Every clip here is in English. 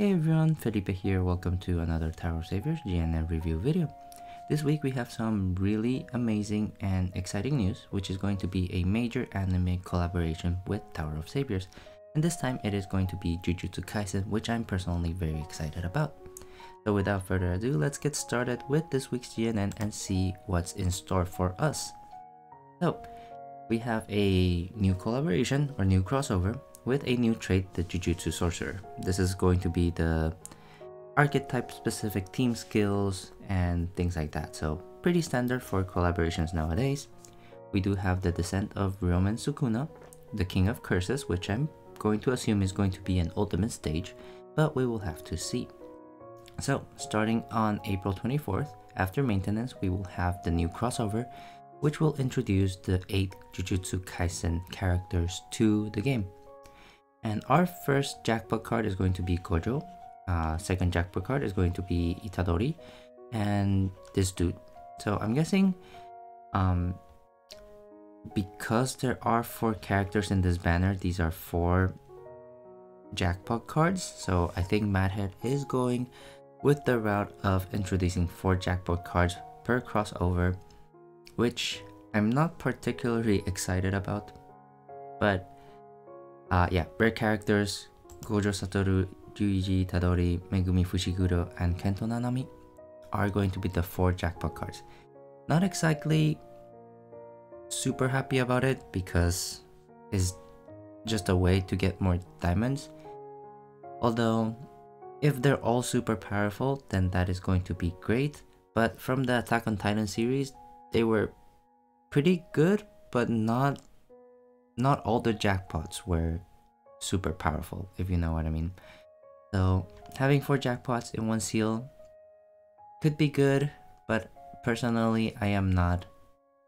Hey everyone, Felipe here. Welcome to another Tower of Saviors GNN review video. This week we have some really amazing and exciting news, which is going to be a major anime collaboration with Tower of Saviors. And this time it is going to be Jujutsu Kaisen, which I'm personally very excited about. So without further ado, let's get started with this week's GNN and see what's in store for us. So, we have a new collaboration or new crossover with a new trait, the Jujutsu Sorcerer. This is going to be the archetype specific team skills and things like that. So pretty standard for collaborations nowadays. We do have the Descent of Ryomen Sukuna, the King of Curses, which I'm going to assume is going to be an ultimate stage, but we will have to see. So starting on April 24th, after maintenance, we will have the new crossover, which will introduce the 8 Jujutsu Kaisen characters to the game. And our first jackpot card is going to be Gojo. Uh, second jackpot card is going to be Itadori. And this dude. So I'm guessing um, because there are four characters in this banner, these are four jackpot cards. So I think Madhead is going with the route of introducing four jackpot cards per crossover, which I'm not particularly excited about. But uh, yeah, rare characters Gojo Satoru, Yuji Itadori, Megumi Fushiguro, and Kento Nanami are going to be the four jackpot cards. Not exactly super happy about it because it's just a way to get more diamonds. Although, if they're all super powerful, then that is going to be great. But from the Attack on Titan series, they were pretty good, but not not all the jackpots were super powerful, if you know what I mean. So having four jackpots in one seal could be good, but personally I am not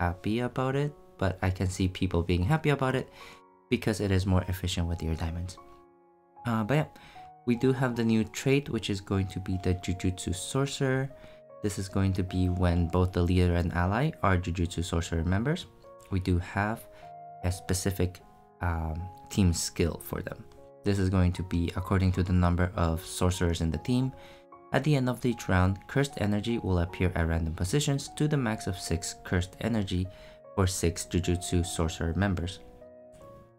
happy about it, but I can see people being happy about it because it is more efficient with your diamonds. Uh, but yeah, we do have the new trait which is going to be the Jujutsu Sorcerer. This is going to be when both the leader and ally are Jujutsu Sorcerer members. We do have a specific um, team skill for them. This is going to be according to the number of sorcerers in the team. At the end of each round, cursed energy will appear at random positions to the max of 6 cursed energy for 6 Jujutsu sorcerer members.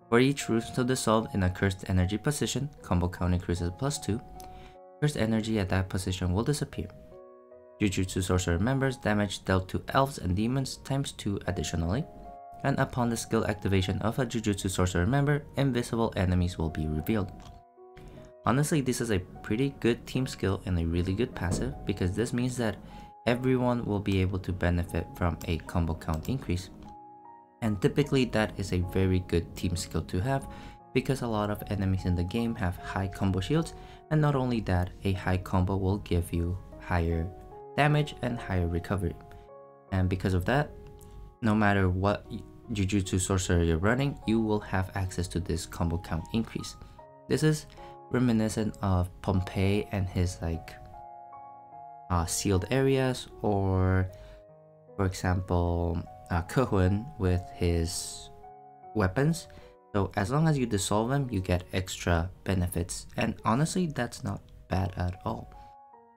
For each roof to dissolve in a cursed energy position, combo count increases plus 2. Cursed energy at that position will disappear. Jujutsu sorcerer members damage dealt to elves and demons times 2 additionally and upon the skill activation of a Jujutsu Sorcerer member, invisible enemies will be revealed. Honestly, this is a pretty good team skill and a really good passive because this means that everyone will be able to benefit from a combo count increase. And typically that is a very good team skill to have because a lot of enemies in the game have high combo shields and not only that, a high combo will give you higher damage and higher recovery. And because of that, no matter what Jujutsu Sorcerer you're running, you will have access to this combo count increase. This is reminiscent of Pompey and his like uh, sealed areas or for example uh, with his weapons. So as long as you dissolve them, you get extra benefits. And honestly, that's not bad at all.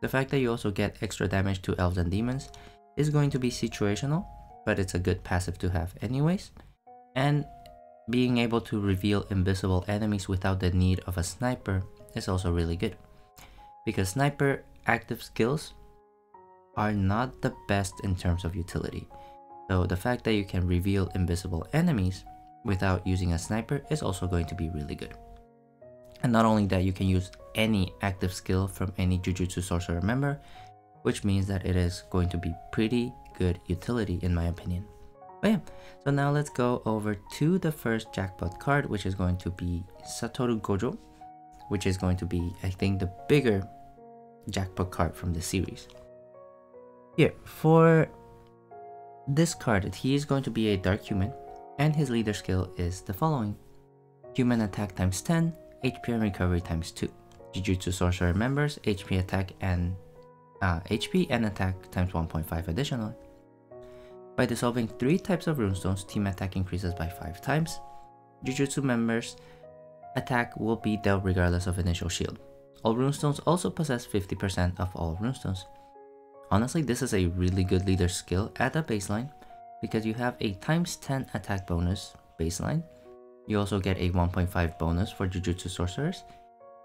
The fact that you also get extra damage to elves and demons is going to be situational but it's a good passive to have anyways. And being able to reveal invisible enemies without the need of a sniper is also really good. Because sniper active skills are not the best in terms of utility. So the fact that you can reveal invisible enemies without using a sniper is also going to be really good. And not only that, you can use any active skill from any Jujutsu Sorcerer member, which means that it is going to be pretty good utility in my opinion. But yeah, so now let's go over to the first jackpot card, which is going to be Satoru Gojo, which is going to be, I think, the bigger jackpot card from the series. Here, for this card, he is going to be a dark human, and his leader skill is the following. Human attack times 10, HP and recovery times 2. Jujutsu Sorcerer members, HP attack and uh, HP and attack times 1.5 additionally. By dissolving 3 types of runestones, team attack increases by 5 times. Jujutsu members' attack will be dealt regardless of initial shield. all runestones also possess 50% of all runestones. Honestly, this is a really good leader skill at the baseline because you have a times 10 attack bonus baseline. You also get a 1.5 bonus for Jujutsu Sorcerers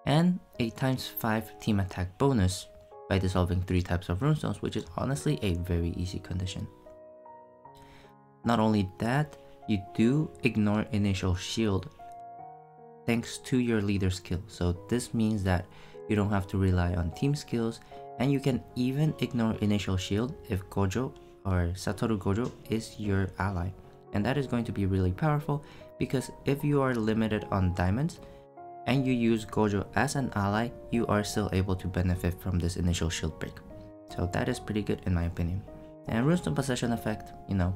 and a times 5 team attack bonus by dissolving 3 types of runestones, which is honestly a very easy condition. Not only that, you do ignore initial shield thanks to your leader skill. So this means that you don't have to rely on team skills and you can even ignore initial shield if Gojo or Satoru Gojo is your ally. And that is going to be really powerful because if you are limited on diamonds and you use Gojo as an ally, you are still able to benefit from this initial shield break. So that is pretty good in my opinion. And Runestone Possession effect, you know,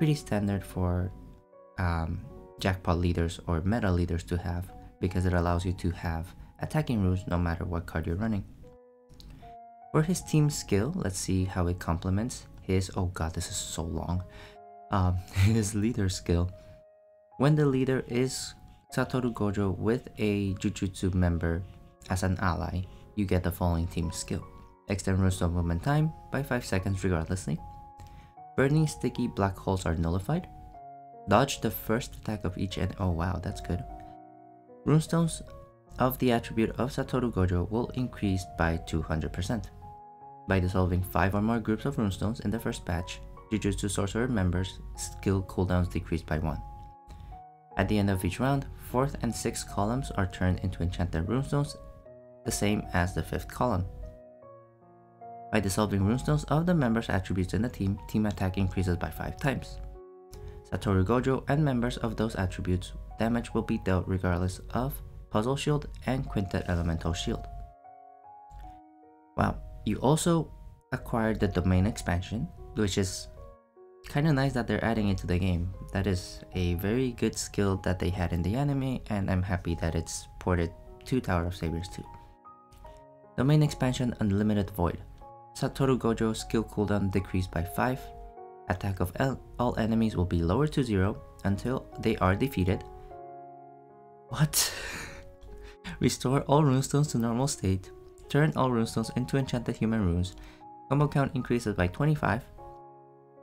pretty standard for um, jackpot leaders or meta leaders to have because it allows you to have attacking runes no matter what card you're running. For his team skill, let's see how it complements his, oh god this is so long, um, his leader skill. When the leader is Satoru Gojo with a Jujutsu member as an ally, you get the following team skill. Extend runestone movement time by 5 seconds regardlessly. Burning sticky black holes are nullified. Dodge the first attack of each and oh wow, that's good. Runestones of the attribute of Satoru Gojo will increase by 200%. By dissolving 5 or more groups of runestones in the first batch, Jujutsu Sorcerer members' skill cooldowns decrease by 1. At the end of each round, 4th and 6th columns are turned into enchanted runestones, the same as the 5th column. By dissolving runestones of the members' attributes in the team, team attack increases by 5 times. Satoru Gojo and members of those attributes, damage will be dealt regardless of Puzzle Shield and Quintet Elemental Shield. Wow, you also acquired the domain expansion, which is kind of nice that they're adding it to the game. That is a very good skill that they had in the anime, and I'm happy that it's ported to Tower of Saviors too. Domain expansion Unlimited Void. Satoru Gojo skill cooldown decreased by 5. Attack of all enemies will be lowered to 0 until they are defeated. What? Restore all runestones to normal state. Turn all runestones into enchanted human runes. Combo count increases by 25.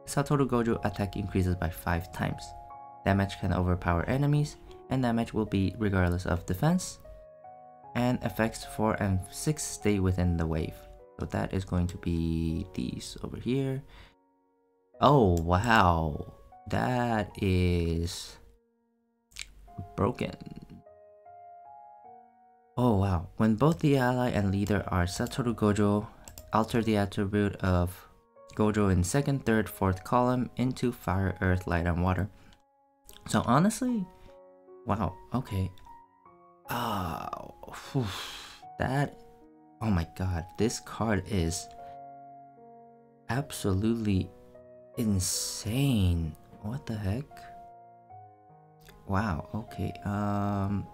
Satoru Gojo attack increases by 5 times. Damage can overpower enemies, and damage will be regardless of defense. And effects 4 and 6 stay within the wave. So that is going to be these over here. Oh, wow. That is broken. Oh wow, when both the ally and leader are Satoru Gojo, alter the attribute of Gojo in second, third, fourth column into fire, earth, light, and water. So honestly, wow, okay. Oh, that, oh my god, this card is absolutely insane. What the heck? Wow, okay, um,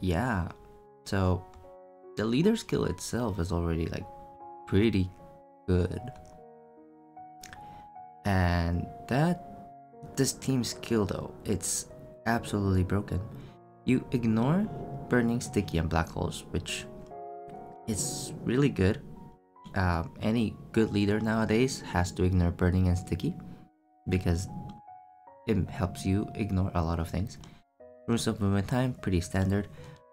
yeah, so the leader skill itself is already like pretty good. And that this team skill though, it's absolutely broken. You ignore burning sticky and black holes, which is really good. Um, any good leader nowadays has to ignore burning and sticky because it helps you ignore a lot of things. Runes of movement time, pretty standard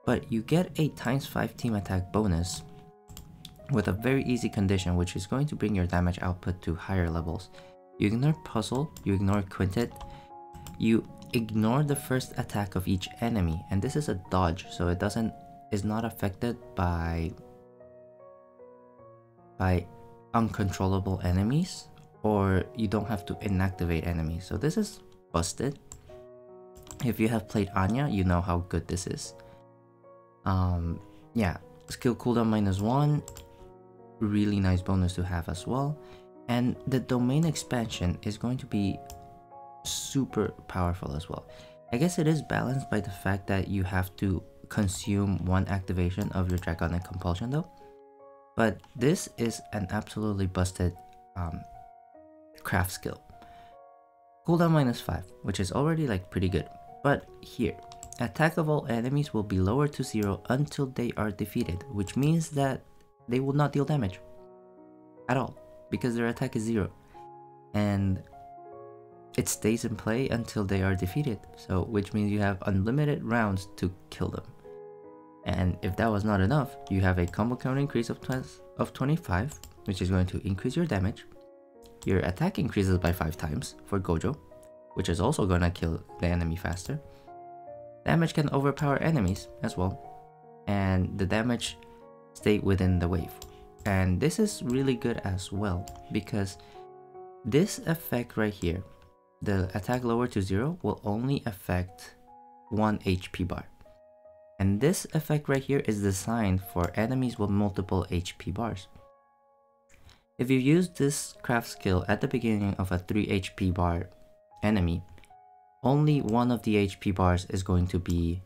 but you get a times 5 team attack bonus with a very easy condition which is going to bring your damage output to higher levels. You ignore puzzle, you ignore quintet, you ignore the first attack of each enemy and this is a dodge so it doesn't is not affected by by uncontrollable enemies or you don't have to inactivate enemies so this is busted if you have played Anya you know how good this is um, yeah, skill cooldown minus one, really nice bonus to have as well. And the domain expansion is going to be super powerful as well. I guess it is balanced by the fact that you have to consume one activation of your Draconic Compulsion though. But this is an absolutely busted um, craft skill. Cooldown minus 5, which is already like pretty good. But here, attack of all enemies will be lowered to zero until they are defeated, which means that they will not deal damage at all because their attack is zero. And it stays in play until they are defeated, so which means you have unlimited rounds to kill them. And if that was not enough, you have a combo count increase of, of 25, which is going to increase your damage. Your attack increases by 5 times for Gojo, which is also gonna kill the enemy faster. Damage can overpower enemies as well, and the damage stay within the wave. And this is really good as well, because this effect right here, the attack lower to 0 will only affect 1 HP bar. And this effect right here is designed for enemies with multiple HP bars. If you use this craft skill at the beginning of a 3 HP bar enemy, only one of the HP bars is going to be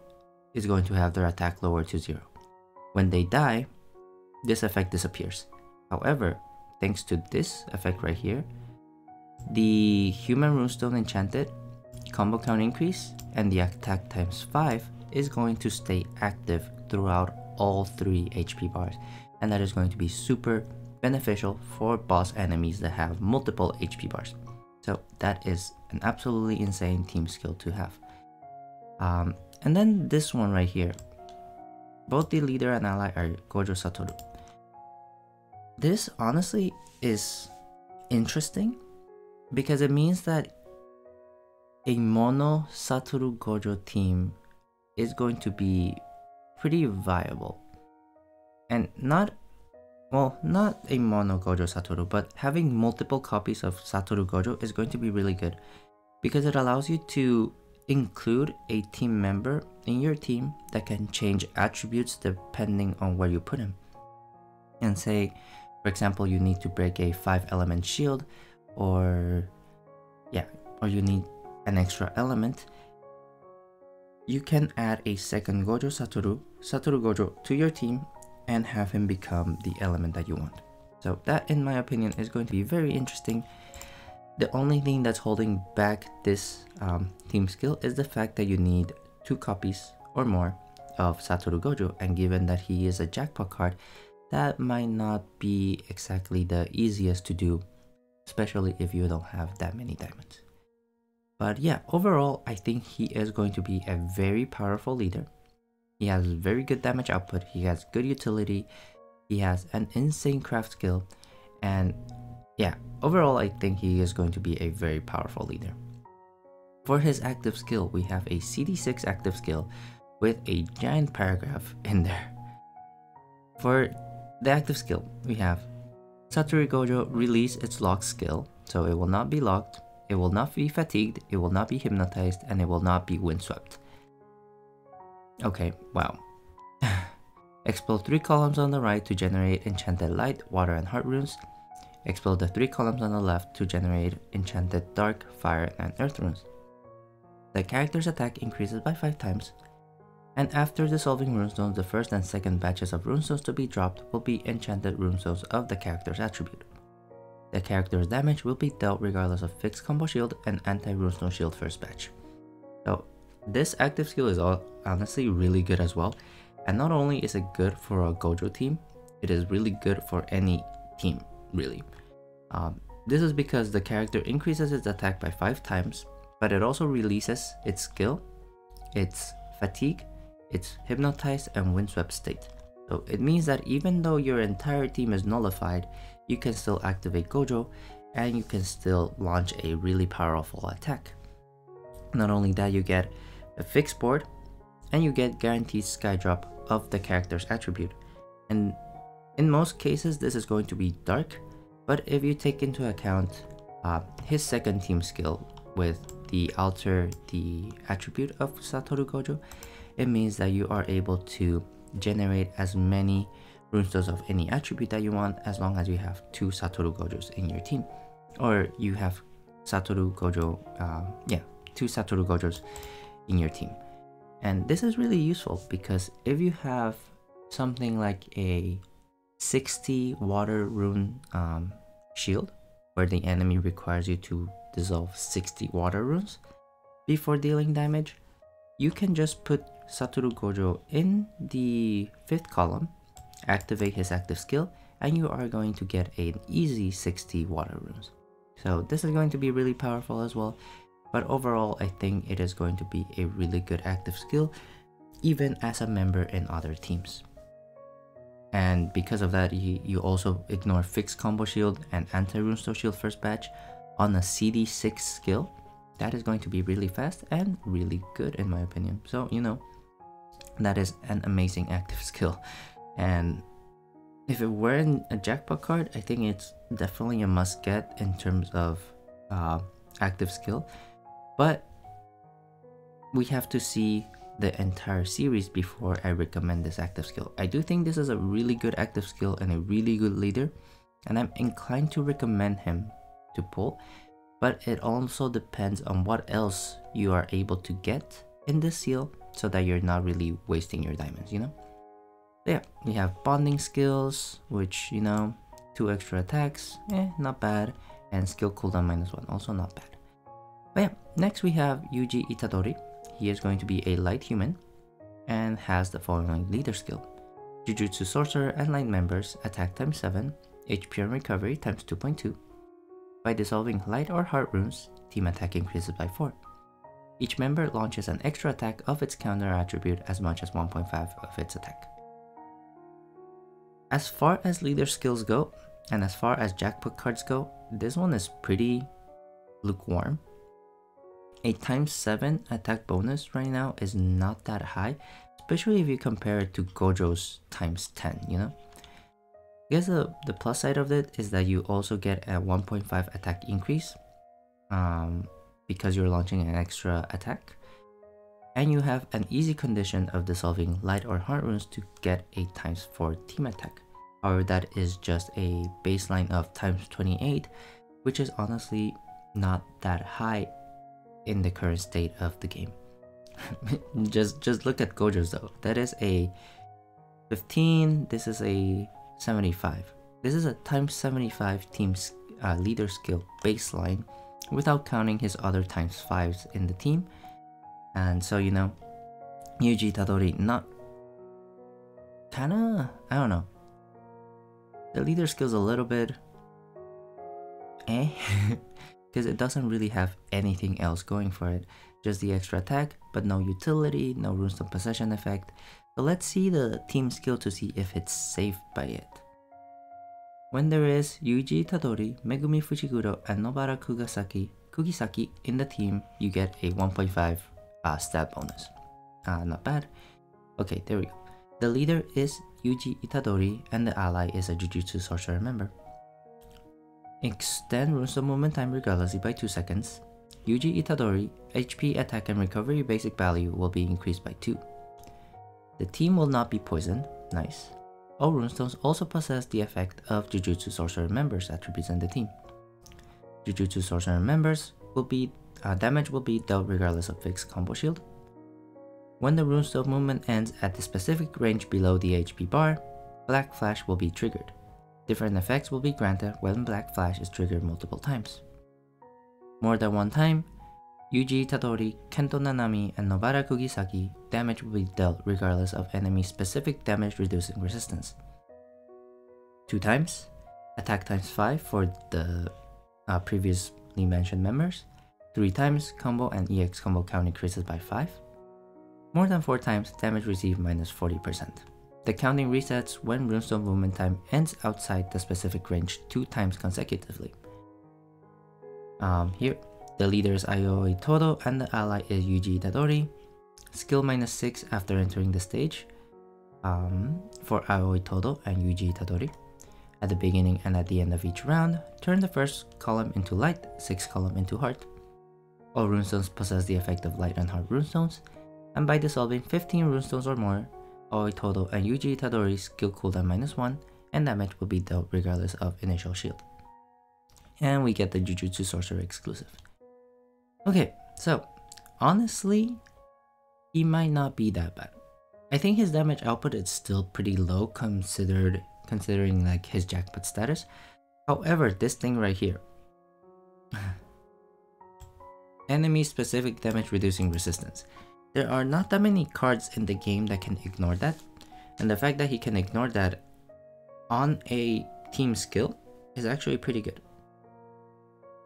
is going to have their attack lower to 0. When they die, this effect disappears. However, thanks to this effect right here, the Human Runestone Enchanted combo count increase and the attack times 5 is going to stay active throughout all three HP bars and that is going to be super beneficial for boss enemies that have multiple HP bars. So that is an absolutely insane team skill to have. Um, and then this one right here. Both the leader and ally are Gojo Satoru. This honestly is interesting because it means that a mono Satoru Gojo team is going to be pretty viable. And not, well, not a mono Gojo Satoru, but having multiple copies of Satoru Gojo is going to be really good because it allows you to include a team member in your team that can change attributes depending on where you put him. And say, for example, you need to break a 5 element shield or yeah, or you need an extra element you can add a second Gojo Satoru, Satoru Gojo to your team and have him become the element that you want. So that in my opinion is going to be very interesting. The only thing that's holding back this um, team skill is the fact that you need two copies or more of Satoru Gojo and given that he is a jackpot card, that might not be exactly the easiest to do, especially if you don't have that many diamonds. But yeah, overall, I think he is going to be a very powerful leader. He has very good damage output, he has good utility, he has an insane craft skill, and yeah, overall I think he is going to be a very powerful leader. For his active skill, we have a CD6 active skill with a giant paragraph in there. For the active skill, we have Satoru Gojo release its lock skill, so it will not be locked it will not be fatigued, it will not be hypnotized, and it will not be windswept. Okay, wow. Explode 3 columns on the right to generate enchanted light, water, and heart runes. Explode the 3 columns on the left to generate enchanted dark, fire, and earth runes. The character's attack increases by 5 times, and after dissolving runestones, the first and second batches of runestones to be dropped will be enchanted runestones of the character's attribute. The character's damage will be dealt regardless of fixed combo shield and anti-runestone shield first batch. So this active skill is honestly really good as well. And not only is it good for a Gojo team, it is really good for any team, really. Um, this is because the character increases its attack by 5 times, but it also releases its skill, its fatigue, its hypnotized and windswept state. So it means that even though your entire team is nullified, you can still activate Gojo and you can still launch a really powerful attack. Not only that, you get a fixed board and you get guaranteed sky drop of the character's attribute. And in most cases, this is going to be dark, but if you take into account uh, his second team skill with the alter the attribute of Satoru Gojo, it means that you are able to generate as many runestones of any attribute that you want as long as you have two Satoru Gojos in your team. Or you have Satoru Gojo, uh, yeah, two Satoru Gojos in your team. And this is really useful because if you have something like a 60 water rune um, shield, where the enemy requires you to dissolve 60 water runes before dealing damage, you can just put Satoru Gojo in the fifth column, activate his active skill, and you are going to get an easy 60 water runes. So this is going to be really powerful as well. But overall, I think it is going to be a really good active skill, even as a member in other teams. And because of that, you, you also ignore fixed combo shield and anti-runestone shield first batch on a CD6 skill. That is going to be really fast and really good in my opinion. So, you know, that is an amazing active skill. And if it weren't a jackpot card, I think it's definitely a must get in terms of uh, active skill. But we have to see the entire series before I recommend this active skill. I do think this is a really good active skill and a really good leader, and I'm inclined to recommend him to pull, but it also depends on what else you are able to get in this seal so that you're not really wasting your diamonds, you know? Yeah, we have bonding skills, which, you know, two extra attacks, eh, not bad. And skill cooldown minus one, also not bad. But yeah, next we have Yuji Itadori. He is going to be a light human and has the following leader skill. Jujutsu Sorcerer and Light members attack times 7, HP and recovery times 2.2. By dissolving light or heart runes, team attack increases by 4. Each member launches an extra attack of its counter attribute as much as 1.5 of its attack. As far as leader skills go, and as far as jackpot cards go, this one is pretty lukewarm. A times 7 attack bonus right now is not that high, especially if you compare it to Gojo's times 10, you know? I guess the, the plus side of it is that you also get a 1.5 attack increase um, because you're launching an extra attack. And you have an easy condition of dissolving light or heart runes to get a times 4 team attack. However, that is just a baseline of times 28, which is honestly not that high in the current state of the game. just just look at Gojo's though. That is a 15, this is a 75. This is a times 75 team uh, leader skill baseline without counting his other times 5s in the team. And so, you know, Yuji Itadori, not kinda, I don't know. The leader skill's a little bit eh, because it doesn't really have anything else going for it. Just the extra attack, but no utility, no runestone possession effect. But let's see the team skill to see if it's saved by it. When there is Yuji Itadori, Megumi Fushiguro, and Nobara Kugasaki, Kugisaki in the team, you get a 1.5 uh, stat bonus. Uh, not bad. Okay, there we go. The leader is Yuji Itadori, and the ally is a Jujutsu Sorcerer member. Extend runestone movement time regardlessly by 2 seconds. Yuji Itadori, HP, attack, and recovery basic value will be increased by 2. The team will not be poisoned, nice. All runestones also possess the effect of Jujutsu Sorcerer members attributes in the team. Jujutsu Sorcerer members will be uh, damage will be dealt regardless of fixed combo shield. When the runestone movement ends at the specific range below the HP bar, Black Flash will be triggered. Different effects will be granted when Black Flash is triggered multiple times. More than one time, Yuji Itadori, Kento Nanami, and Nobara Kugisaki damage will be dealt regardless of enemy specific damage reducing resistance. Two times, attack times 5 for the uh, previously mentioned members. Three times, combo and EX combo count increases by 5. More than 4 times, damage received minus 40%. The counting resets when runestone movement time ends outside the specific range 2 times consecutively. Um, here, the leader is Aoi Todo and the ally is Yuji Itadori. Skill minus 6 after entering the stage um, for Aoi Todo and Yuji Itadori. At the beginning and at the end of each round, turn the first column into light, 6th column into heart. All runestones possess the effect of light and heart runestones, and by dissolving 15 runestones or more, Aoi Todo and Yuji Itadori's skill cooldown minus 1, and damage will be dealt regardless of initial shield. And we get the Jujutsu Sorcerer exclusive. Okay, so honestly, he might not be that bad. I think his damage output is still pretty low considered considering like his jackpot status. However, this thing right here. Enemy specific damage reducing resistance. there are not that many cards in the game that can ignore that. And the fact that he can ignore that on a team skill is actually pretty good.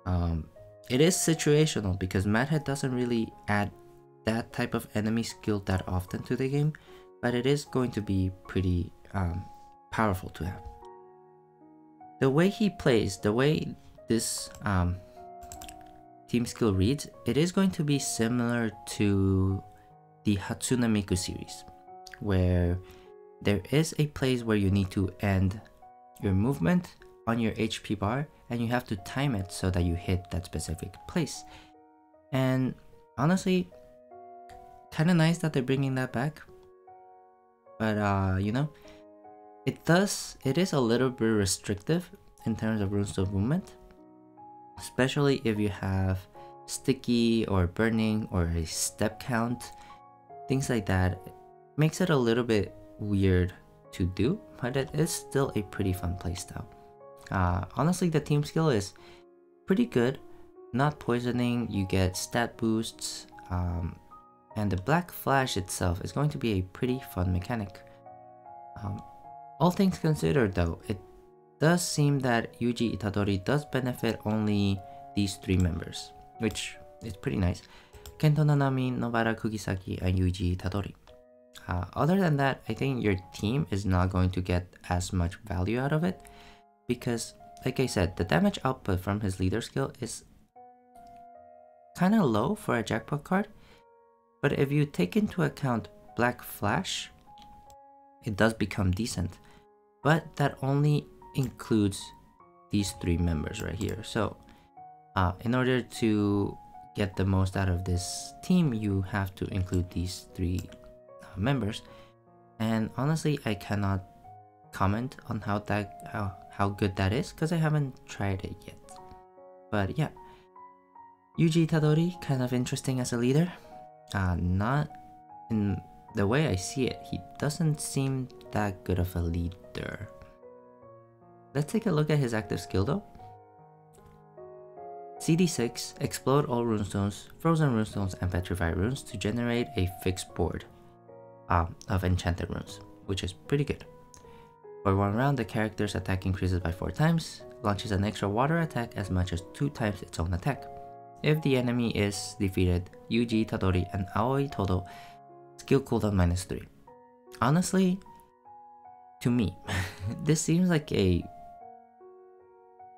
Um, it is situational because Madhead doesn't really add that type of enemy skill that often to the game, but it is going to be pretty um, powerful to have. The way he plays, the way this um, team skill reads, it is going to be similar to the Hatsune Miku series, where there is a place where you need to end your movement on your HP bar and you have to time it so that you hit that specific place. And honestly, kind of nice that they're bringing that back. But uh, you know, it does, it is a little bit restrictive in terms of runestone movement. Especially if you have sticky or burning or a step count, things like that makes it a little bit weird to do, but it is still a pretty fun playstyle. Uh, honestly, the team skill is pretty good. Not poisoning, you get stat boosts, um, and the Black Flash itself is going to be a pretty fun mechanic. Um, all things considered though, it does seem that Yuji Itadori does benefit only these three members, which is pretty nice. Kento Nanami, Nobara Kugisaki, and Yuji Itadori. Uh, other than that, I think your team is not going to get as much value out of it because, like I said, the damage output from his leader skill is kind of low for a jackpot card. But if you take into account Black Flash, it does become decent. But that only includes these three members right here. So, uh, in order to get the most out of this team, you have to include these three members. And honestly i cannot comment on how that how, how good that is because i haven't tried it yet. But yeah. Yuji Itadori kind of interesting as a leader. Uh, not in the way i see it. He doesn't seem that good of a leader let's take a look at his active skill though CD6, explode all runestones, frozen runestones, and petrified runes to generate a fixed board um, of enchanted runes, which is pretty good. For one round, the character's attack increases by 4 times, launches an extra water attack as much as 2 times its own attack. If the enemy is defeated, Yuji, Itadori, and Aoi Todo skill cooldown minus 3. Honestly, to me, this seems like a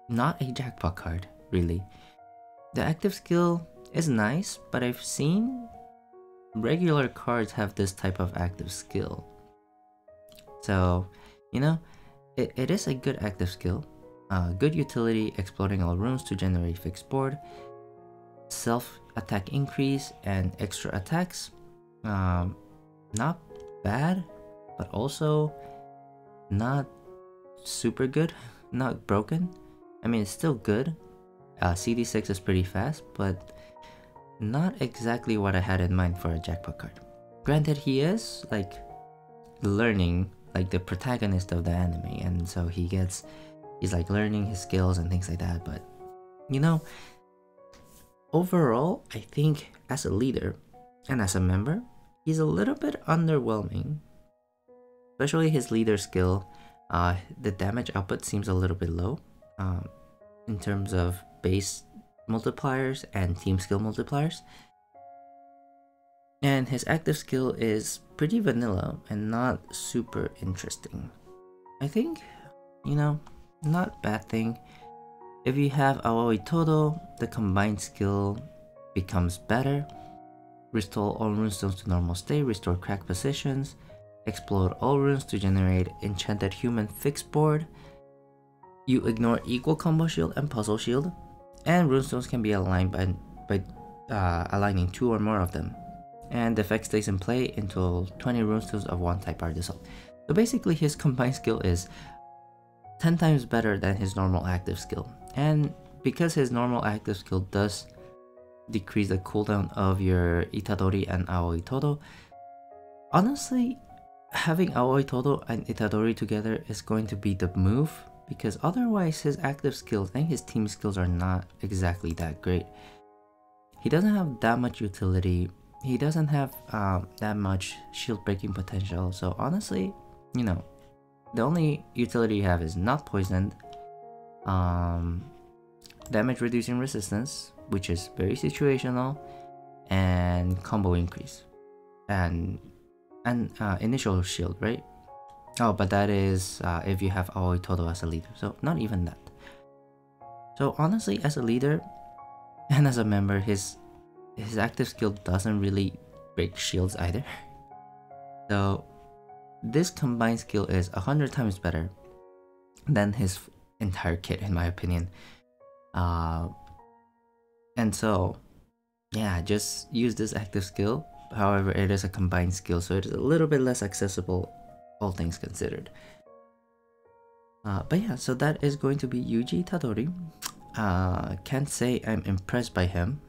not a jackpot card, really. The active skill is nice, but I've seen regular cards have this type of active skill. So, you know, it, it is a good active skill. Uh, good utility, exploding all runes to generate fixed board. Self attack increase and extra attacks. Um, not bad, but also not super good, not broken. I mean, it's still good. Uh, CD6 is pretty fast, but not exactly what I had in mind for a jackpot card. Granted, he is like learning, like the protagonist of the anime, and so he gets, he's like learning his skills and things like that. But you know, overall, I think as a leader and as a member, he's a little bit underwhelming. Especially his leader skill, uh, the damage output seems a little bit low um, in terms of base multipliers and team skill multipliers. And his active skill is pretty vanilla and not super interesting. I think, you know, not bad thing. If you have Aoi Todo, the combined skill becomes better. Restore all runestones to normal state, restore crack positions, explode all runes to generate enchanted human fixed board. You ignore equal combo shield and puzzle shield, and runestones can be aligned by, by uh, aligning two or more of them. And the effect stays in play until 20 runestones of one type are dissolved. So basically his combined skill is 10 times better than his normal active skill. And because his normal active skill does decrease the cooldown of your Itadori and Aoi Todo, honestly, having Aoi Todo and Itadori together is going to be the move because otherwise his active skills and his team skills are not exactly that great. He doesn't have that much utility, he doesn't have um, that much shield breaking potential. So honestly, you know, the only utility you have is not poisoned, um, damage reducing resistance, which is very situational, and combo increase, and and uh, initial shield, right? Oh, but that is uh, if you have Aoi Todo as a leader, so not even that. So honestly, as a leader and as a member, his his active skill doesn't really break shields either. So this combined skill is a hundred times better than his entire kit in my opinion. Uh, and so, yeah, just use this active skill. However, it is a combined skill, so it is a little bit less accessible, all things considered. Uh, but yeah, so that is going to be Yuji Itadori. Uh, can't say I'm impressed by him.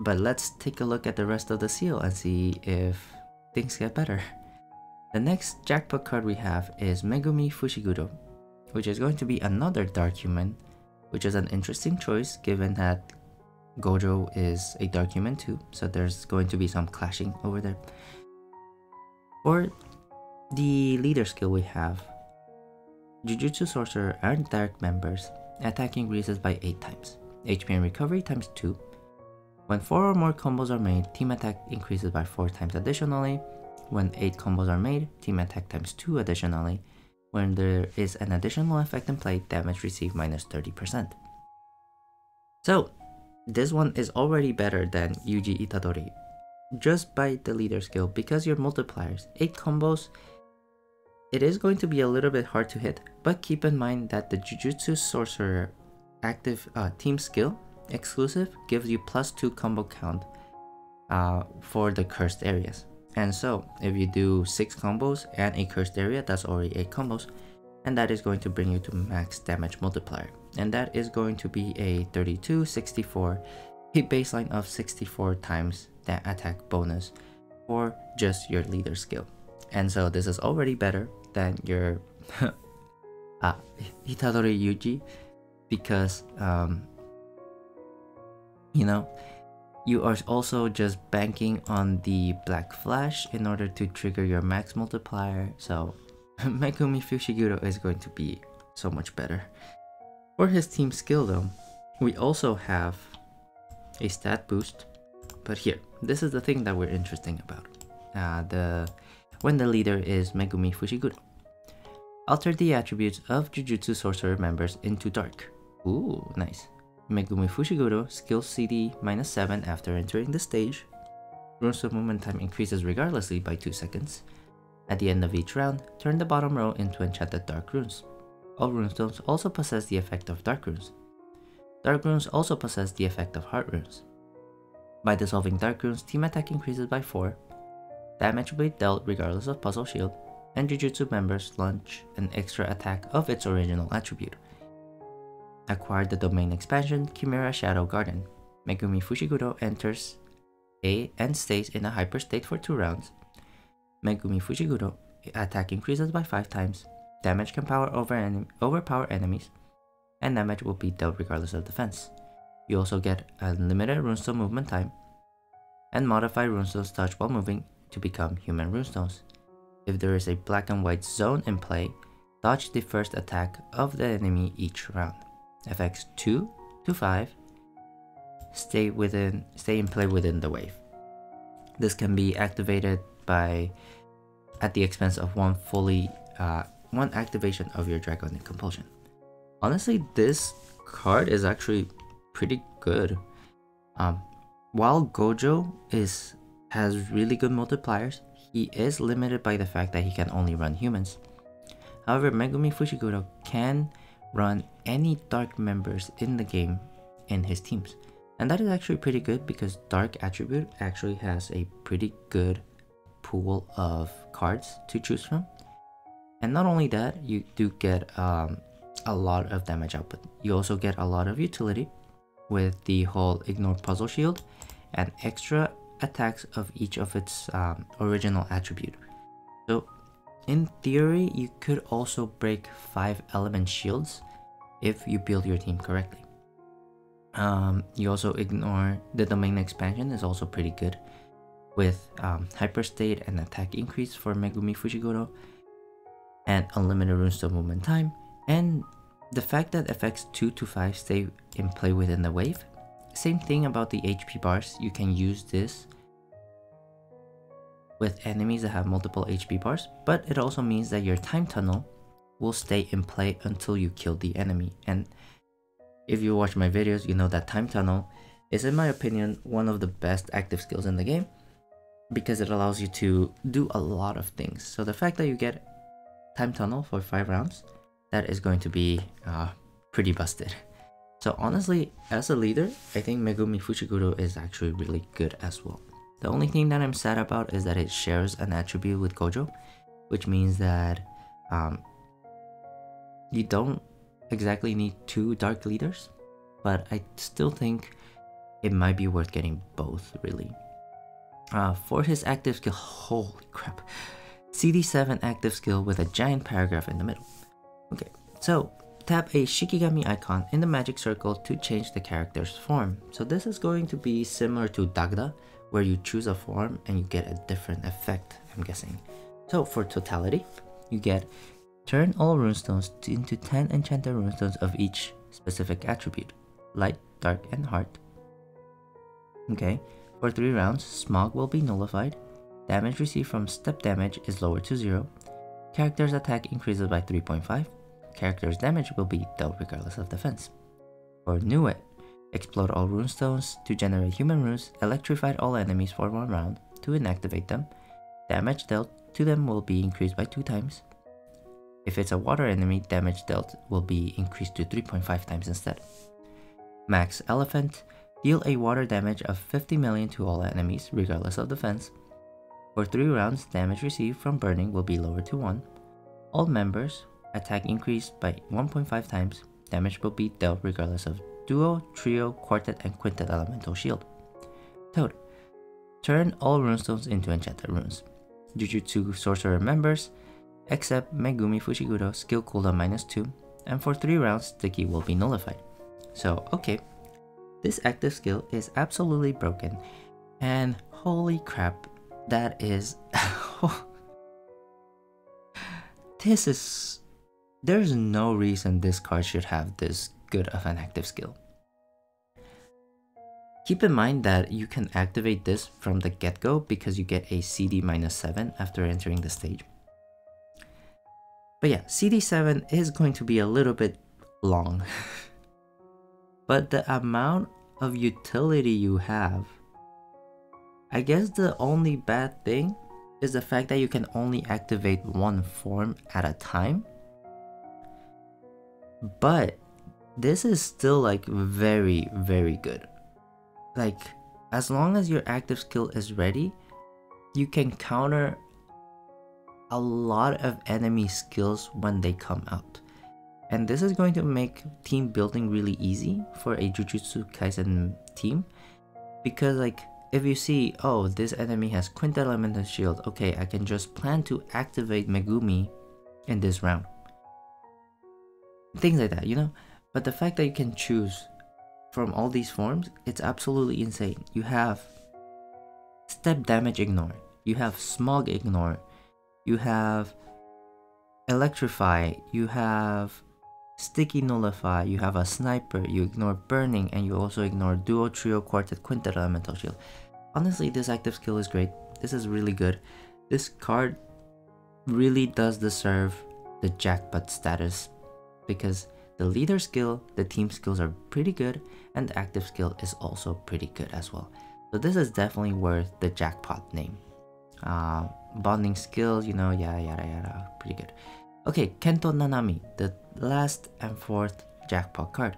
But let's take a look at the rest of the seal and see if things get better. The next jackpot card we have is Megumi Fushiguro, which is going to be another Dark Human, which is an interesting choice given that Gojo is a Dark Human too, so there's going to be some clashing over there. For the leader skill we have, Jujutsu Sorcerer and Dark members attack increases by 8 times, HP and recovery times 2. When 4 or more combos are made, team attack increases by 4 times additionally. When 8 combos are made, team attack times 2 additionally. When there is an additional effect in play, damage received minus 30%. So, this one is already better than Yuji Itadori, just by the leader skill because your multipliers, 8 combos it is going to be a little bit hard to hit, but keep in mind that the Jujutsu Sorcerer active uh, team skill exclusive gives you plus 2 combo count uh, for the cursed areas. And so, if you do 6 combos and a cursed area, that's already 8 combos, and that is going to bring you to max damage multiplier. And that is going to be a 32, 64, hit baseline of 64 times that attack bonus for just your leader skill. And so this is already better than your uh, Itadori Yuji because um, you know you are also just banking on the Black Flash in order to trigger your max multiplier so Megumi Fushiguro is going to be so much better. For his team skill though, we also have a stat boost, but here, this is the thing that we're interesting about. Uh, the when the leader is Megumi Fushiguro. Alter the attributes of Jujutsu Sorcerer members into dark. Ooh, nice. Megumi Fushiguro, skill CD minus 7 after entering the stage. Runestone movement time increases regardlessly by 2 seconds. At the end of each round, turn the bottom row into enchanted dark runes. All runestones also possess the effect of dark runes. Dark runes also possess the effect of heart runes. By dissolving dark runes, team attack increases by 4, Damage will be dealt regardless of puzzle shield, and Jujutsu members launch an extra attack of its original attribute. Acquired the domain expansion Chimera Shadow Garden. Megumi Fushiguro enters A and stays in a hyper state for 2 rounds. Megumi Fushiguro attack increases by 5 times, damage can power over en overpower enemies, and damage will be dealt regardless of defense. You also get unlimited runestone movement time, and modify runestone's touch while moving to become human runestones. If there is a black and white zone in play, dodge the first attack of the enemy each round. Effects 2 to 5 stay within stay in play within the wave. This can be activated by at the expense of one fully uh, one activation of your Draconic Compulsion. Honestly, this card is actually pretty good. Um, while Gojo is has really good multipliers, he is limited by the fact that he can only run humans. However, Megumi Fushiguro can run any Dark members in the game in his teams. And that is actually pretty good because Dark Attribute actually has a pretty good pool of cards to choose from. And not only that, you do get um, a lot of damage output. You also get a lot of utility with the whole Ignore Puzzle Shield and extra attacks of each of its um, original attribute. So in theory, you could also break 5 element shields if you build your team correctly. Um, you also ignore the domain expansion is also pretty good with um, hyperstate and attack increase for Megumi Fushiguro and unlimited runestone movement time and the fact that effects 2 to 5 stay in play within the wave. Same thing about the HP bars, you can use this with enemies that have multiple HP bars, but it also means that your time tunnel will stay in play until you kill the enemy. And if you watch my videos, you know that time tunnel is in my opinion one of the best active skills in the game because it allows you to do a lot of things. So the fact that you get time tunnel for 5 rounds, that is going to be uh, pretty busted. So honestly, as a leader, I think Megumi Fushiguro is actually really good as well. The only thing that I'm sad about is that it shares an attribute with Gojo, which means that um, you don't exactly need two dark leaders, but I still think it might be worth getting both really. Uh, for his active skill, holy crap, CD7 active skill with a giant paragraph in the middle. Okay, so tap a Shikigami icon in the magic circle to change the character's form. So this is going to be similar to Dagda, where you choose a form and you get a different effect, I'm guessing. So for totality, you get turn all runestones into 10 enchanted runestones of each specific attribute, light, dark, and heart. Okay, for 3 rounds, smog will be nullified, damage received from step damage is lowered to 0, character's attack increases by 3.5, character's damage will be dealt regardless of defense. For Nue, explode all runestones to generate human runes, electrified all enemies for one round to inactivate them, damage dealt to them will be increased by 2 times. If it's a water enemy, damage dealt will be increased to 3.5 times instead. Max Elephant, deal a water damage of 50 million to all enemies regardless of defense. For 3 rounds, damage received from burning will be lowered to 1. All members attack increased by 1.5 times, damage will be dealt regardless of duo, trio, quartet, and quintet elemental shield. Toad. Turn all runestones into enchanted runes. Jujutsu sorcerer members, except Megumi Fushiguro, skill cooldown minus 2, and for 3 rounds, sticky will be nullified. So, okay, this active skill is absolutely broken, and holy crap, that is... this is there's no reason this card should have this good of an active skill. Keep in mind that you can activate this from the get-go because you get a CD minus 7 after entering the stage. But yeah, CD7 is going to be a little bit long. but the amount of utility you have, I guess the only bad thing is the fact that you can only activate one form at a time but this is still like very very good. Like as long as your active skill is ready you can counter a lot of enemy skills when they come out. And this is going to make team building really easy for a Jujutsu Kaisen team because like if you see oh this enemy has quintet elemental shield okay I can just plan to activate Megumi in this round things like that, you know? But the fact that you can choose from all these forms, it's absolutely insane. You have step damage ignore, you have smog ignore, you have electrify, you have sticky nullify, you have a sniper, you ignore burning, and you also ignore duo, trio, quartet, quintet elemental shield. Honestly, this active skill is great. This is really good. This card really does deserve the jackpot status because the leader skill, the team skills are pretty good, and the active skill is also pretty good as well. So this is definitely worth the jackpot name. Uh, bonding skills, you know, yada yada yada, pretty good. Okay, Kento Nanami, the last and fourth jackpot card.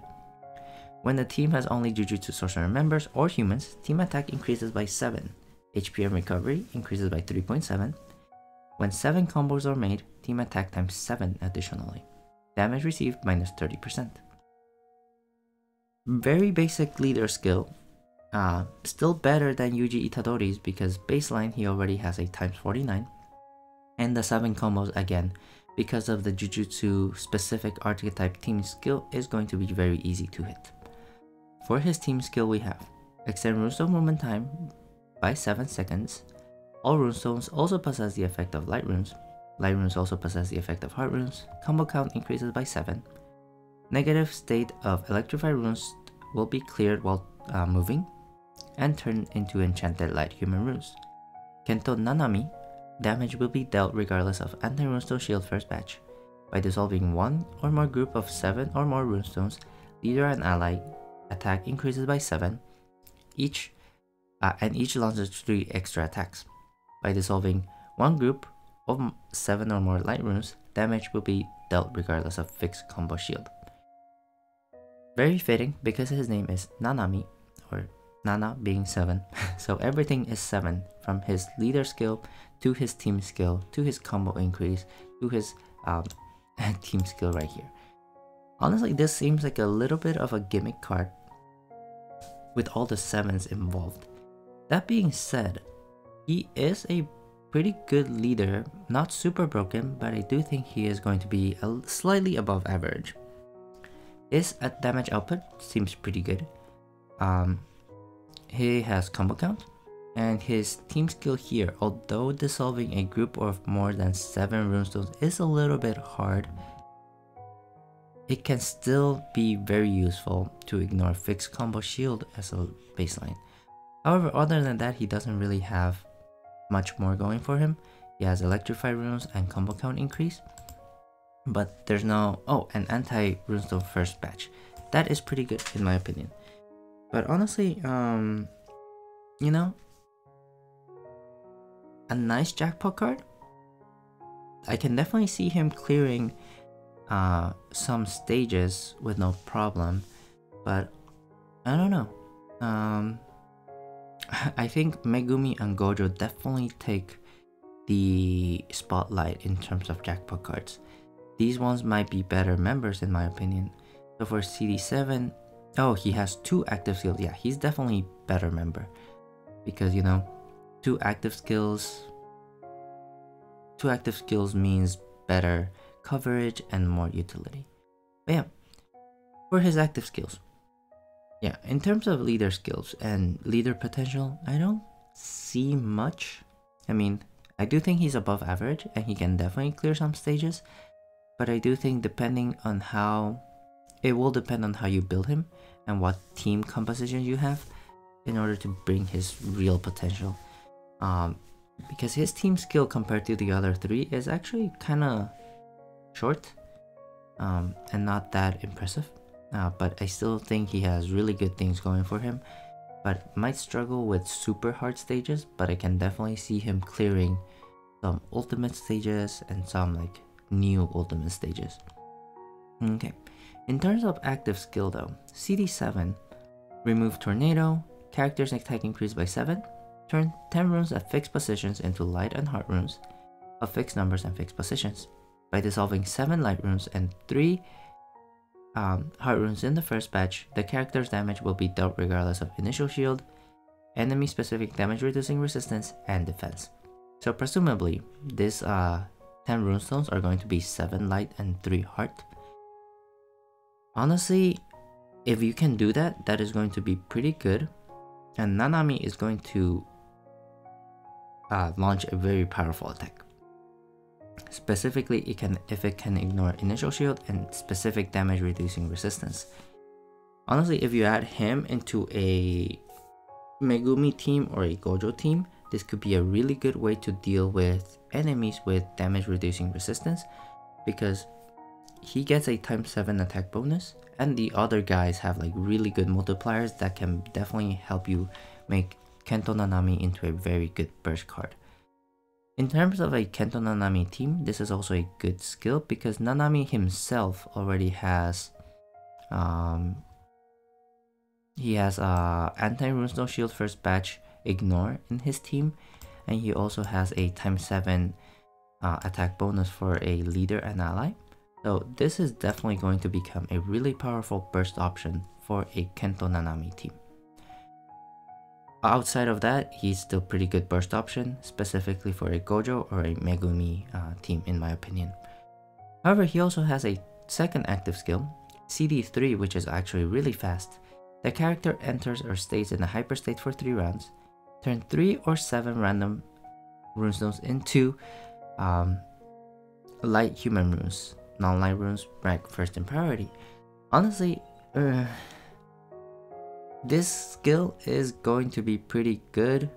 When the team has only Jujutsu Sorcerer members or humans, team attack increases by 7. HP and recovery increases by 3.7. When 7 combos are made, team attack times 7 additionally. Damage received minus 30%. Very basic leader skill. Uh, still better than Yuji Itadori's because baseline he already has a times 49. And the 7 combos again, because of the Jujutsu specific archetype team skill is going to be very easy to hit. For his team skill we have Extend Runestone Movement Time by 7 seconds. All runestones also possess the effect of light runes. Light runes also possess the effect of heart runes. Combo count increases by 7. Negative state of electrified runes will be cleared while uh, moving and turned into enchanted light human runes. Kento Nanami damage will be dealt regardless of anti-runestone shield first batch. By dissolving one or more group of 7 or more runestones, leader and ally attack increases by 7 each uh, and each launches 3 extra attacks. By dissolving one group of 7 or more light runes, damage will be dealt regardless of fixed combo shield. Very fitting because his name is Nanami, or Nana being 7, so everything is 7 from his leader skill to his team skill to his combo increase to his um, team skill right here. Honestly, this seems like a little bit of a gimmick card with all the 7s involved. That being said, he is a pretty good leader, not super broken, but I do think he is going to be slightly above average. His damage output seems pretty good. Um, he has combo count, and his team skill here, although dissolving a group of more than 7 runestones is a little bit hard, it can still be very useful to ignore fixed combo shield as a baseline. However, other than that, he doesn't really have much more going for him. He has Electrify runes and combo count increase. But there's no... Oh, an anti-runestone first batch. That is pretty good in my opinion. But honestly, um... You know... A nice jackpot card? I can definitely see him clearing uh, some stages with no problem. But I don't know. Um, I think Megumi and Gojo definitely take the spotlight in terms of jackpot cards. These ones might be better members in my opinion. So for CD7, oh, he has two active skills. Yeah, he's definitely better member because you know, two active skills. Two active skills means better coverage and more utility. But yeah, for his active skills, yeah, in terms of leader skills and leader potential, I don't see much. I mean, I do think he's above average and he can definitely clear some stages, but I do think depending on how it will depend on how you build him and what team composition you have in order to bring his real potential. Um, because his team skill compared to the other three is actually kind of short um, and not that impressive uh, but I still think he has really good things going for him. But might struggle with super hard stages, but I can definitely see him clearing some ultimate stages and some like new ultimate stages. Okay, in terms of active skill though, CD7, remove Tornado, characters attack increase by 7, turn 10 runes at fixed positions into light and heart runes of fixed numbers and fixed positions. By dissolving 7 light runes and 3 um, heart runes in the first batch, the character's damage will be dealt regardless of initial shield, enemy specific damage reducing resistance, and defense. So presumably, these uh, 10 runestones are going to be 7 light and 3 heart. Honestly, if you can do that, that is going to be pretty good. And Nanami is going to uh, launch a very powerful attack. Specifically, it can if it can ignore initial shield and specific damage reducing resistance. Honestly, if you add him into a Megumi team or a Gojo team, this could be a really good way to deal with enemies with damage reducing resistance because he gets a times 7 attack bonus and the other guys have like really good multipliers that can definitely help you make Kento Nanami into a very good burst card. In terms of a Kento Nanami team, this is also a good skill because Nanami himself already has um, he has uh, anti-runestone shield first batch ignore in his team and he also has a times 7 uh, attack bonus for a leader and ally. So this is definitely going to become a really powerful burst option for a Kento Nanami team. Outside of that, he's still pretty good burst option, specifically for a Gojo or a Megumi uh, team in my opinion. However, he also has a second active skill, CD3 which is actually really fast. The character enters or stays in a hyperstate for 3 rounds. Turn 3 or 7 random runestones into um, light human runes. Non-light runes rank first in priority. Honestly, uh, this skill is going to be pretty good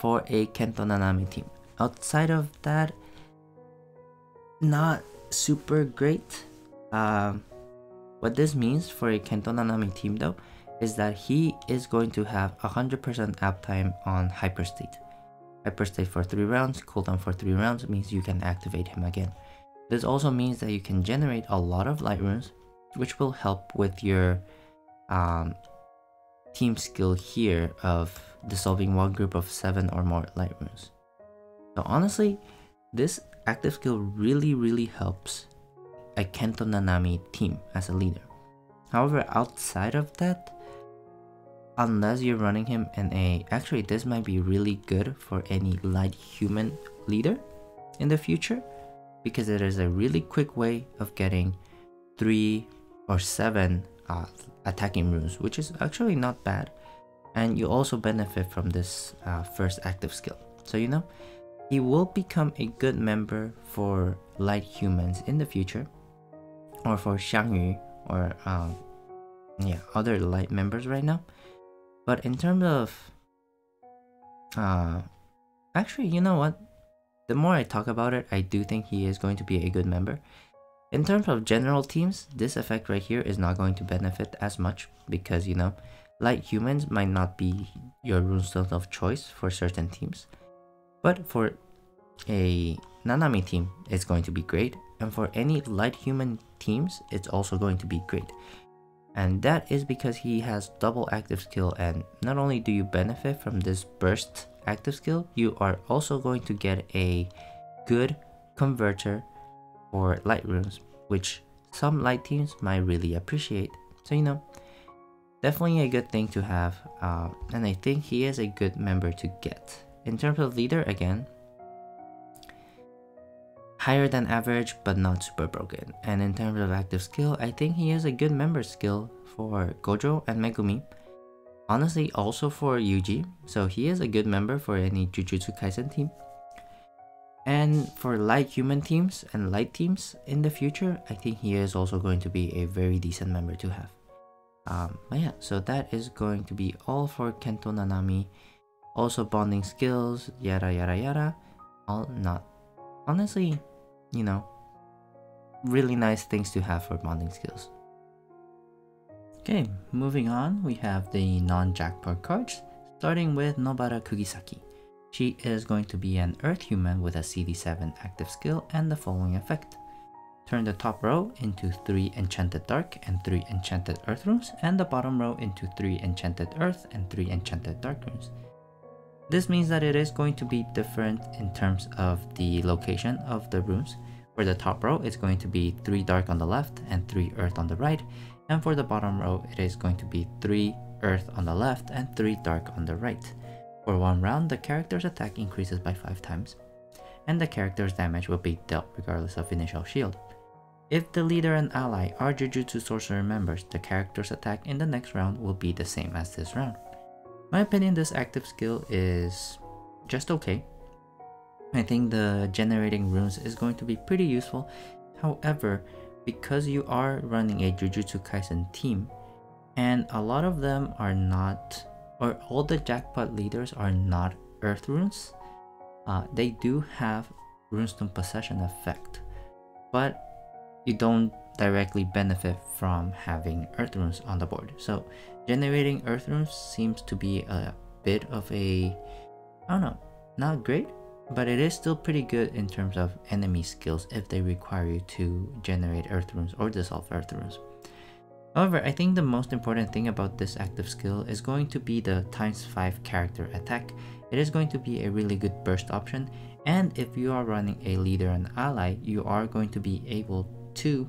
for a Kento Nanami team. Outside of that, not super great. Um, what this means for a Kento Nanami team though is that he is going to have 100% uptime on Hyperstate. Hyperstate for 3 rounds, cooldown for 3 rounds means you can activate him again. This also means that you can generate a lot of light runes, which will help with your um, team skill here of dissolving one group of 7 or more light runes. So honestly, this active skill really really helps a Kento Nanami team as a leader. However, outside of that, unless you're running him in a actually this might be really good for any light human leader in the future because it is a really quick way of getting three or seven uh, attacking runes which is actually not bad and you also benefit from this uh, first active skill so you know he will become a good member for light humans in the future or for Xiangyu or um, yeah other light members right now but in terms of, uh, actually, you know what? The more I talk about it, I do think he is going to be a good member. In terms of general teams, this effect right here is not going to benefit as much because, you know, light humans might not be your runestones of choice for certain teams. But for a Nanami team, it's going to be great. And for any light human teams, it's also going to be great and that is because he has double active skill and not only do you benefit from this burst active skill you are also going to get a good converter for light runes which some light teams might really appreciate so you know definitely a good thing to have uh, and i think he is a good member to get in terms of leader again higher than average but not super broken. And in terms of active skill, I think he is a good member skill for Gojo and Megumi. Honestly, also for Yuji, so he is a good member for any Jujutsu Kaisen team. And for light human teams and light teams in the future, I think he is also going to be a very decent member to have. Um, but yeah, so that is going to be all for Kento Nanami. Also bonding skills, yada yada yada. All not honestly you know, really nice things to have for bonding skills. Okay, moving on, we have the non-jackpot cards, starting with Nobara Kugisaki. She is going to be an Earth human with a CD7 active skill and the following effect. Turn the top row into 3 Enchanted Dark and 3 Enchanted Earth runes, and the bottom row into 3 Enchanted Earth and 3 Enchanted Dark runes. This means that it is going to be different in terms of the location of the rooms. For the top row, it's going to be 3 dark on the left and 3 earth on the right. And for the bottom row, it is going to be 3 earth on the left and 3 dark on the right. For one round, the character's attack increases by 5 times, and the character's damage will be dealt regardless of initial shield. If the leader and ally are Jujutsu Sorcerer members, the character's attack in the next round will be the same as this round. My opinion, this active skill is just okay. I think the generating runes is going to be pretty useful. However, because you are running a Jujutsu Kaisen team, and a lot of them are not, or all the jackpot leaders are not Earth runes, uh, they do have Runestone Possession effect, but you don't directly benefit from having Earth runes on the board. So Generating earth runes seems to be a bit of a, I don't know, not great, but it is still pretty good in terms of enemy skills if they require you to generate earth runes or dissolve earth runes. However, I think the most important thing about this active skill is going to be the times 5 character attack. It is going to be a really good burst option and if you are running a leader and ally, you are going to be able to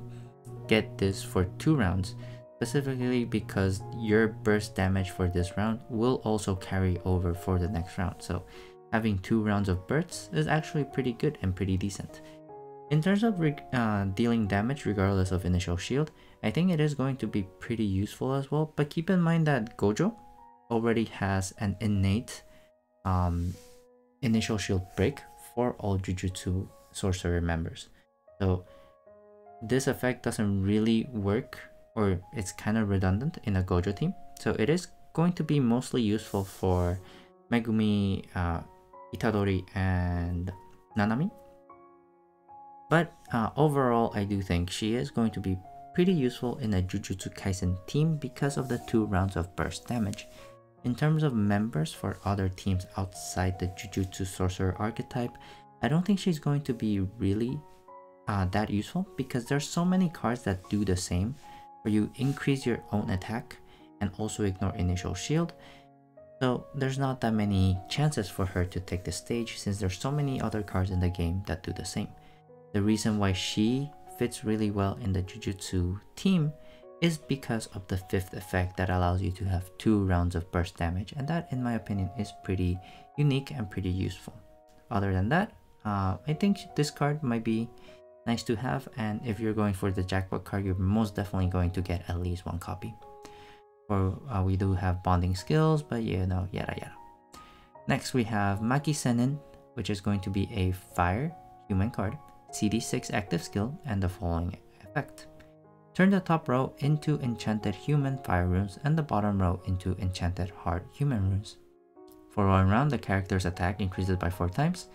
get this for 2 rounds specifically because your burst damage for this round will also carry over for the next round. So having two rounds of bursts is actually pretty good and pretty decent. In terms of uh, dealing damage regardless of initial shield, I think it is going to be pretty useful as well, but keep in mind that Gojo already has an innate um, initial shield break for all Jujutsu sorcerer members. So this effect doesn't really work or it's kind of redundant in a Gojo team. So it is going to be mostly useful for Megumi, uh, Itadori, and Nanami. But uh, overall, I do think she is going to be pretty useful in a Jujutsu Kaisen team because of the two rounds of burst damage. In terms of members for other teams outside the Jujutsu Sorcerer archetype, I don't think she's going to be really uh, that useful because there's so many cards that do the same where you increase your own attack and also ignore initial shield. So there's not that many chances for her to take the stage since there's so many other cards in the game that do the same. The reason why she fits really well in the Jujutsu team is because of the fifth effect that allows you to have two rounds of burst damage and that in my opinion is pretty unique and pretty useful. Other than that, uh, I think this card might be nice to have and if you're going for the jackpot card you're most definitely going to get at least one copy. Or uh, we do have bonding skills but you know yada yada. Next we have Maki Zenin which is going to be a fire human card, CD6 active skill and the following effect. Turn the top row into enchanted human fire runes and the bottom row into enchanted hard human runes. For one round, the character's attack increases by 4 times.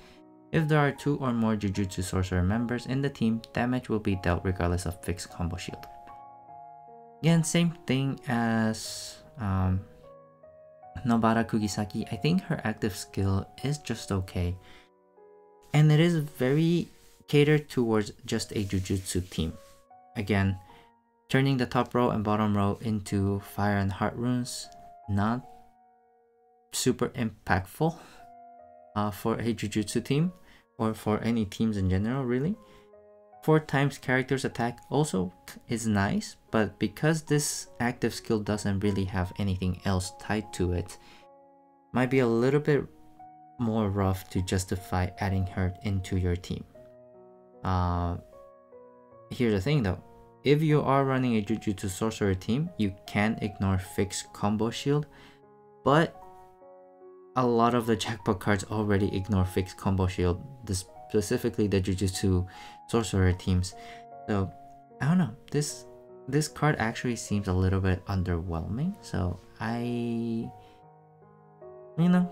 If there are 2 or more Jujutsu Sorcerer members in the team, damage will be dealt regardless of fixed combo shield. Again, same thing as um, Nobara Kugisaki. I think her active skill is just okay. And it is very catered towards just a Jujutsu team. Again, Turning the top row and bottom row into fire and heart runes, not super impactful uh, for a Jujutsu team or for any teams in general really. 4 times character's attack also is nice, but because this active skill doesn't really have anything else tied to it, might be a little bit more rough to justify adding her into your team. Uh, here's the thing though, if you are running a Jujutsu Sorcerer team, you can ignore fixed combo shield, but a lot of the jackpot cards already ignore fixed combo shield, specifically the Jujutsu Sorcerer teams. So, I don't know, this this card actually seems a little bit underwhelming, so I... You know,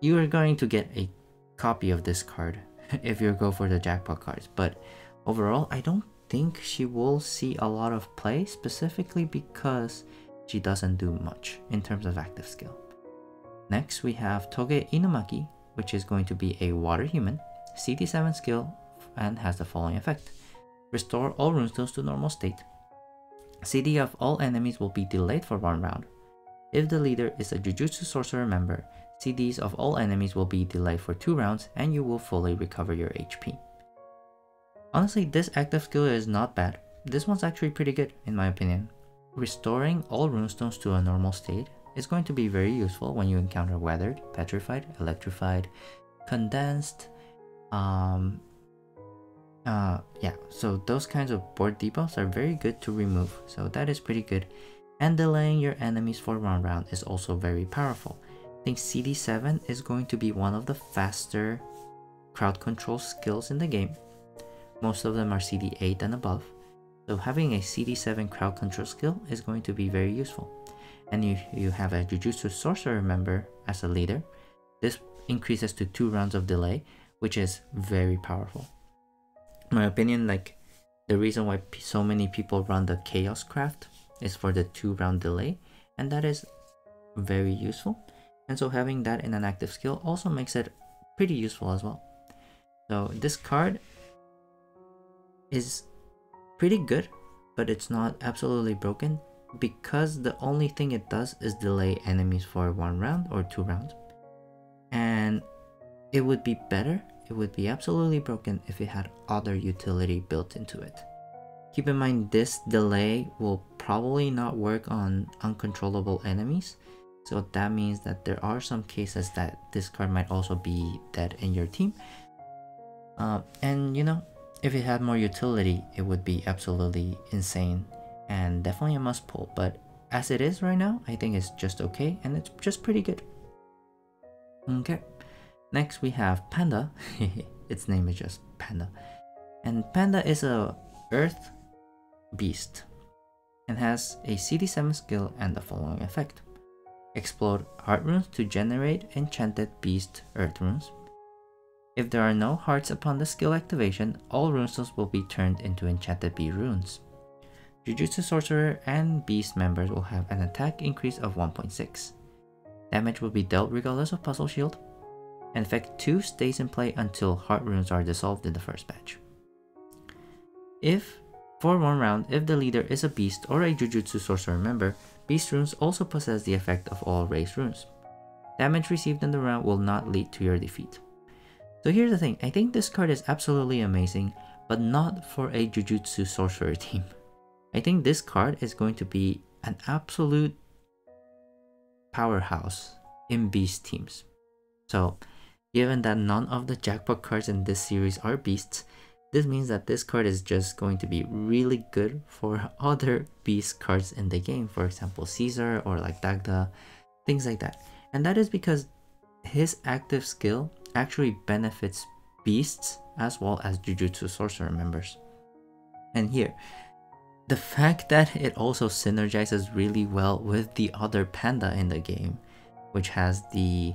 you are going to get a copy of this card if you go for the jackpot cards, but overall, I don't think she will see a lot of play specifically because she doesn't do much in terms of active skill. Next, we have Toge Inumaki, which is going to be a water human, CD7 skill, and has the following effect. Restore all runestones to normal state. CD of all enemies will be delayed for one round. If the leader is a Jujutsu Sorcerer member, CDs of all enemies will be delayed for 2 rounds and you will fully recover your HP. Honestly, this active skill is not bad. This one's actually pretty good in my opinion. Restoring all runestones to a normal state is going to be very useful when you encounter weathered, petrified, electrified, condensed, um, uh, yeah, so those kinds of board debuffs are very good to remove, so that is pretty good. And delaying your enemies for one round is also very powerful. Think CD7 is going to be one of the faster crowd control skills in the game most of them are CD8 and above, so having a CD7 crowd control skill is going to be very useful. And if you have a Jujutsu Sorcerer member as a leader, this increases to 2 rounds of delay, which is very powerful. In my opinion, like the reason why so many people run the Chaos Craft is for the 2 round delay, and that is very useful. And so having that in an active skill also makes it pretty useful as well. So this card is pretty good, but it's not absolutely broken because the only thing it does is delay enemies for one round or two rounds. And it would be better, it would be absolutely broken if it had other utility built into it. Keep in mind this delay will probably not work on uncontrollable enemies, so that means that there are some cases that this card might also be dead in your team, Uh, and you know, if it had more utility, it would be absolutely insane and definitely a must pull. But as it is right now, I think it's just okay and it's just pretty good. Okay, next we have Panda. its name is just Panda. And Panda is a Earth beast and has a CD7 skill and the following effect. Explode heart runes to generate enchanted beast earth runes. If there are no hearts upon the skill activation, all runestones will be turned into enchanted bee runes. Jujutsu Sorcerer and Beast members will have an attack increase of 1.6. Damage will be dealt regardless of Puzzle Shield, and effect 2 stays in play until heart runes are dissolved in the first batch. If, for one round, if the leader is a beast or a Jujutsu Sorcerer member, beast runes also possess the effect of all race runes. Damage received in the round will not lead to your defeat. So here's the thing, I think this card is absolutely amazing, but not for a Jujutsu Sorcerer team. I think this card is going to be an absolute powerhouse in Beast teams. So, given that none of the jackpot cards in this series are Beasts, this means that this card is just going to be really good for other Beast cards in the game, for example Caesar or like Dagda, things like that. And that is because his active skill actually benefits beasts as well as Jujutsu Sorcerer members. And here, the fact that it also synergizes really well with the other panda in the game, which has the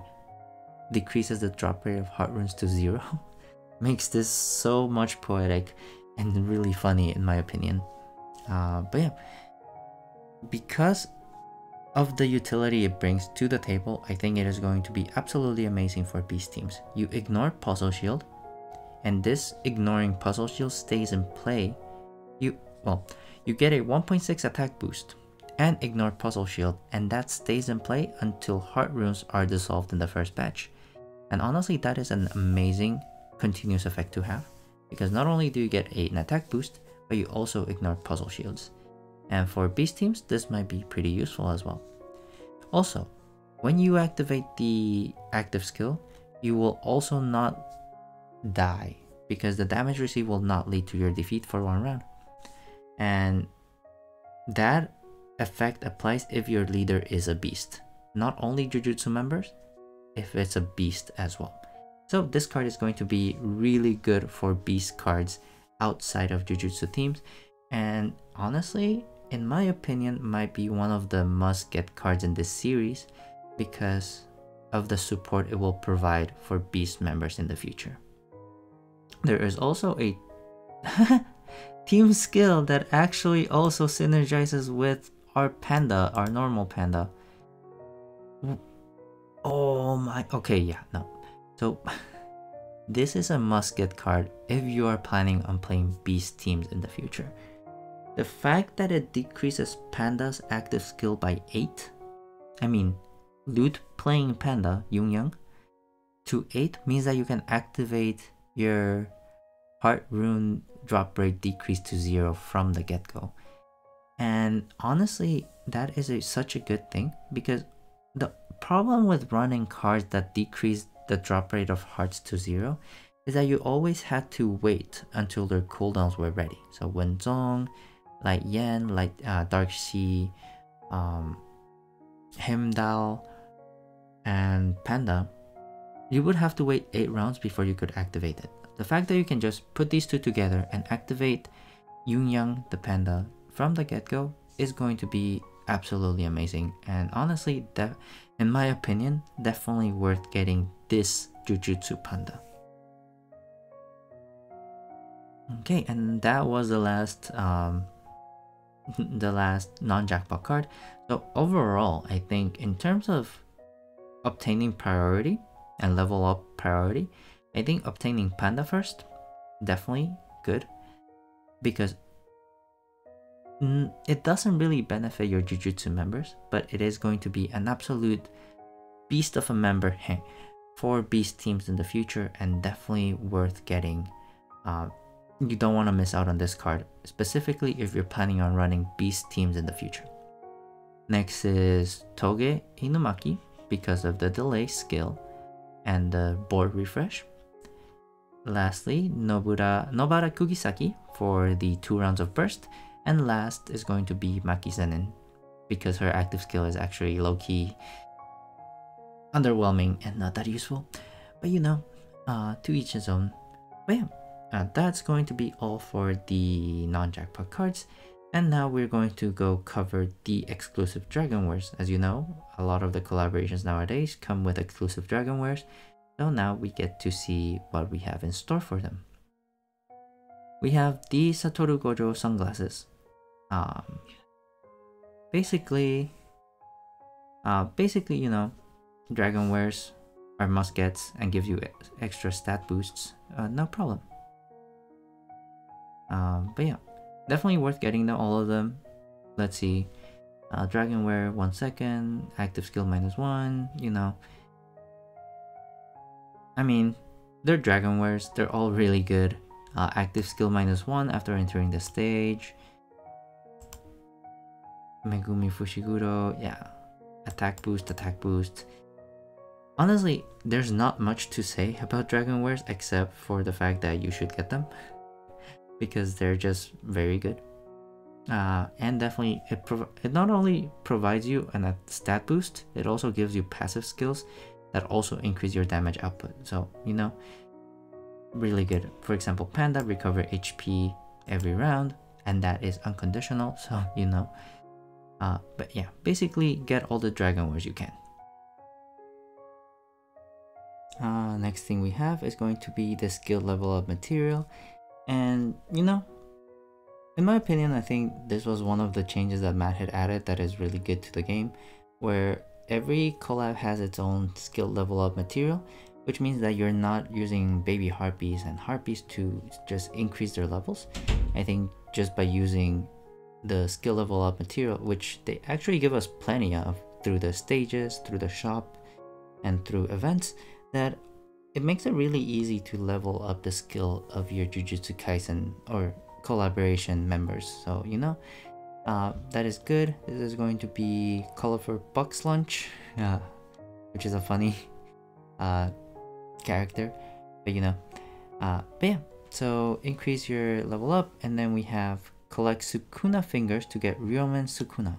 decreases the drop rate of heart runes to zero, makes this so much poetic and really funny in my opinion. Uh, but yeah, because of the utility it brings to the table, I think it is going to be absolutely amazing for beast teams. You ignore Puzzle Shield, and this ignoring Puzzle Shield stays in play. You, well, you get a 1.6 attack boost and ignore Puzzle Shield, and that stays in play until Heart Runes are dissolved in the first batch. And honestly, that is an amazing continuous effect to have, because not only do you get an attack boost, but you also ignore Puzzle Shields. And for beast teams, this might be pretty useful as well. Also, when you activate the active skill, you will also not die because the damage received will not lead to your defeat for one round. And that effect applies if your leader is a beast. Not only Jujutsu members, if it's a beast as well. So this card is going to be really good for beast cards outside of Jujutsu teams. And honestly, in my opinion, might be one of the must-get cards in this series because of the support it will provide for Beast members in the future. There is also a team skill that actually also synergizes with our panda, our normal panda. Oh my, okay, yeah, no. So, this is a must-get card if you are planning on playing Beast teams in the future. The fact that it decreases Panda's active skill by 8, I mean, Loot playing Panda, Young, to 8 means that you can activate your Heart Rune drop rate decrease to 0 from the get-go. And honestly, that is a, such a good thing because the problem with running cards that decrease the drop rate of hearts to 0 is that you always had to wait until their cooldowns were ready. So Wenzong, like Yan, like uh, Dark Sea, um, Heimdall, and Panda, you would have to wait 8 rounds before you could activate it. The fact that you can just put these two together and activate Yungyang the Panda from the get-go is going to be absolutely amazing and honestly, in my opinion, definitely worth getting this Jujutsu Panda. Okay, and that was the last um, the last non-jackpot card. So overall, I think in terms of obtaining priority and level up priority, I think obtaining Panda first, definitely good. Because it doesn't really benefit your Jujutsu members, but it is going to be an absolute beast of a member for beast teams in the future and definitely worth getting uh, you don't want to miss out on this card, specifically if you're planning on running beast teams in the future. Next is Toge Inumaki because of the delay skill and the board refresh. lastly, Nobara Kugisaki for the two rounds of burst. And last is going to be Maki Zenin because her active skill is actually low-key underwhelming and not that useful. But you know, uh, to each his own. But yeah, uh, that's going to be all for the non-jackpot cards. And now we're going to go cover the exclusive Dragon Wares. As you know, a lot of the collaborations nowadays come with exclusive Dragon Wares. So now we get to see what we have in store for them. We have the Satoru Gojo sunglasses. Um, basically, uh, basically, you know, Dragon Wares are must gets and gives you extra stat boosts. Uh, no problem. Um, but yeah, definitely worth getting all of them. Let's see. Uh, Dragonware, 1 second, active skill minus 1, you know. I mean, they're Dragonwares, they're all really good. Uh, active skill minus 1 after entering the stage. Megumi Fushiguro, yeah. Attack boost, attack boost. Honestly, there's not much to say about Dragonwares except for the fact that you should get them because they're just very good. Uh, and definitely, it, it not only provides you a stat boost, it also gives you passive skills that also increase your damage output. So, you know, really good. For example, Panda recover HP every round, and that is unconditional, so you know. Uh, but yeah, basically get all the Dragon Wares you can. Uh, next thing we have is going to be the skill level of material. And, you know, in my opinion, I think this was one of the changes that Mad Head added that is really good to the game, where every collab has its own skill level of material, which means that you're not using baby harpies and harpies to just increase their levels. I think just by using the skill level up material, which they actually give us plenty of through the stages, through the shop, and through events, that it makes it really easy to level up the skill of your Jujutsu Kaisen or collaboration members. So, you know, uh, that is good. This is going to be Colorful Bucks Lunch, uh, which is a funny uh, character, but you know. Uh, but yeah, so increase your level up, and then we have collect Sukuna fingers to get Ryomen Sukuna.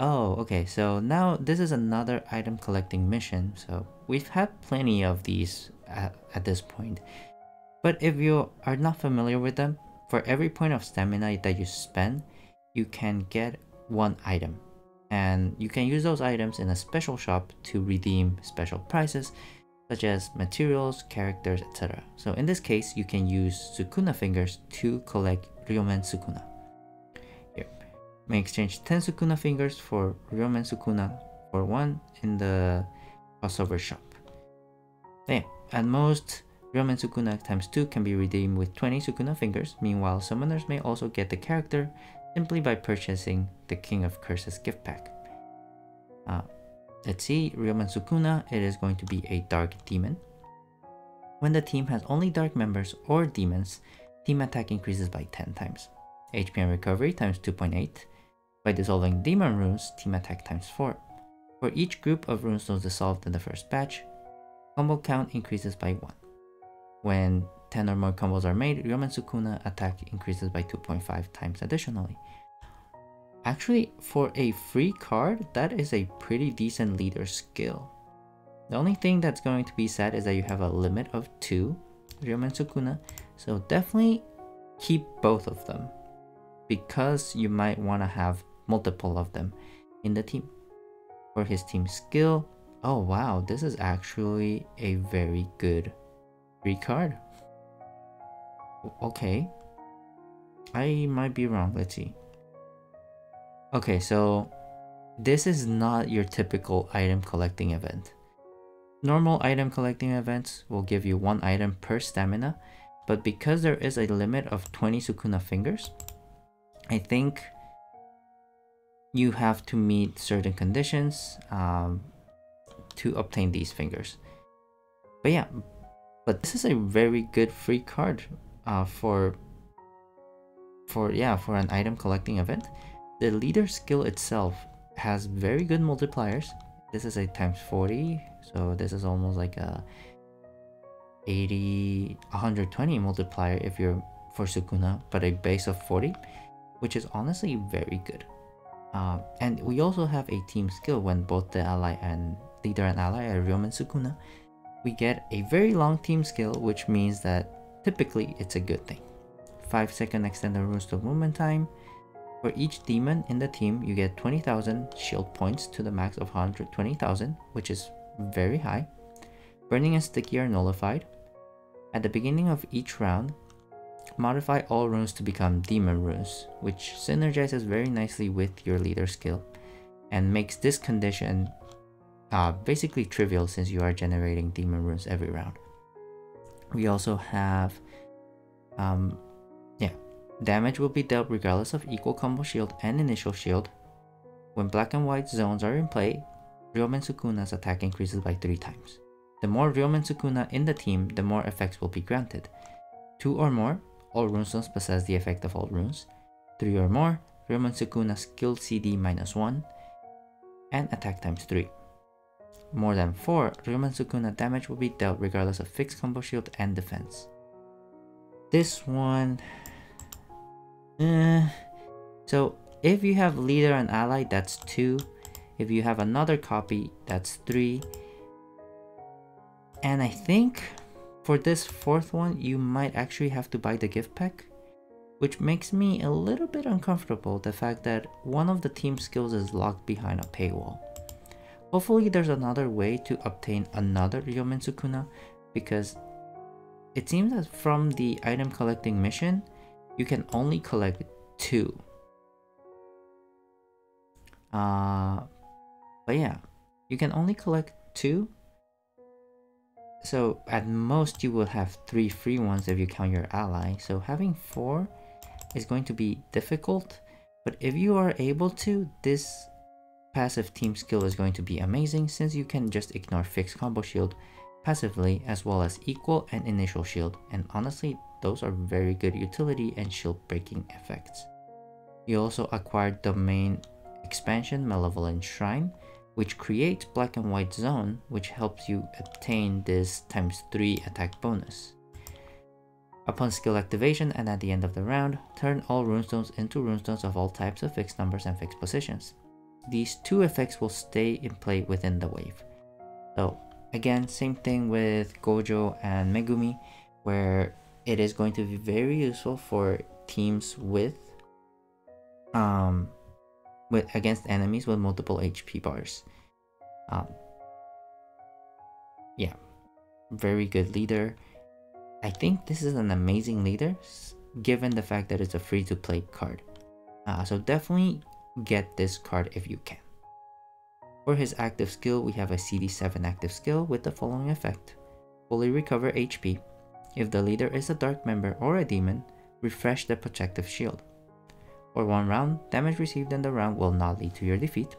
Oh, okay, so now this is another item collecting mission, so we've had plenty of these at, at this point. But if you are not familiar with them, for every point of stamina that you spend, you can get one item. And you can use those items in a special shop to redeem special prices, such as materials, characters, etc. So in this case, you can use Sukuna fingers to collect Ryomen Sukuna may exchange 10 Sukuna fingers for Ryomen Sukuna for 1 in the crossover shop. Then, at most, Ryomen Sukuna times 2 can be redeemed with 20 Sukuna fingers, meanwhile summoners may also get the character simply by purchasing the King of Curses gift pack. Uh, let's see, Ryomen Sukuna, it is going to be a Dark Demon. When the team has only Dark members or demons, team attack increases by 10 times. HP and recovery times 2.8, by dissolving demon runes, team attack times 4. For each group of runestones dissolved in the first batch, combo count increases by 1. When 10 or more combos are made, Ryomen Sukuna attack increases by 2.5 times additionally. Actually, for a free card, that is a pretty decent leader skill. The only thing that's going to be sad is that you have a limit of 2 Ryomen Sukuna, so definitely keep both of them because you might want to have multiple of them in the team. For his team skill, oh wow, this is actually a very good free card. Okay, I might be wrong, let's see. Okay, so this is not your typical item collecting event. Normal item collecting events will give you one item per stamina, but because there is a limit of 20 Sukuna fingers, I think you have to meet certain conditions um, to obtain these fingers. But yeah, but this is a very good free card uh, for for yeah for an item collecting event. The leader skill itself has very good multipliers. This is a times 40, so this is almost like a 80, 120 multiplier if you're for Sukuna, but a base of 40, which is honestly very good. Uh, and we also have a team skill when both the ally and leader and ally are Ryomen Sukuna. We get a very long team skill, which means that typically it's a good thing. 5 second extended runestone movement time. For each demon in the team, you get 20,000 shield points to the max of 120,000, which is very high. Burning and Sticky are nullified. At the beginning of each round, modify all runes to become demon runes, which synergizes very nicely with your leader skill and makes this condition uh, basically trivial since you are generating demon runes every round. We also have, um, yeah, damage will be dealt regardless of equal combo shield and initial shield. When black and white zones are in play, Ryomen Sukuna's attack increases by 3 times. The more Ryomen Sukuna in the team, the more effects will be granted. 2 or more, all runestones possess the effect of all runes. 3 or more, Ryomen Sukuna skill CD minus 1, and attack times 3. More than 4, Ryomen Sukuna damage will be dealt regardless of fixed combo shield and defense. This one... Uh, so if you have leader and ally, that's 2. If you have another copy, that's 3. And I think for this fourth one, you might actually have to buy the gift pack, which makes me a little bit uncomfortable the fact that one of the team skills is locked behind a paywall. Hopefully there's another way to obtain another Ryomen Sukuna because it seems that from the item collecting mission, you can only collect two. Uh, but yeah, you can only collect two so at most you will have three free ones if you count your ally. So having four is going to be difficult. But if you are able to, this passive team skill is going to be amazing since you can just ignore fixed combo shield passively as well as equal and initial shield. And honestly, those are very good utility and shield breaking effects. You also acquired domain expansion Malevolent Shrine which creates black and white zone, which helps you obtain this times 3 attack bonus. Upon skill activation and at the end of the round, turn all runestones into runestones of all types of fixed numbers and fixed positions. These two effects will stay in play within the wave. So again, same thing with Gojo and Megumi, where it is going to be very useful for teams with um, with against enemies with multiple HP bars. Um, yeah, very good leader. I think this is an amazing leader, given the fact that it's a free-to-play card. Uh, so definitely get this card if you can. For his active skill, we have a CD7 active skill with the following effect. Fully recover HP. If the leader is a dark member or a demon, refresh the protective shield. For one round, damage received in the round will not lead to your defeat.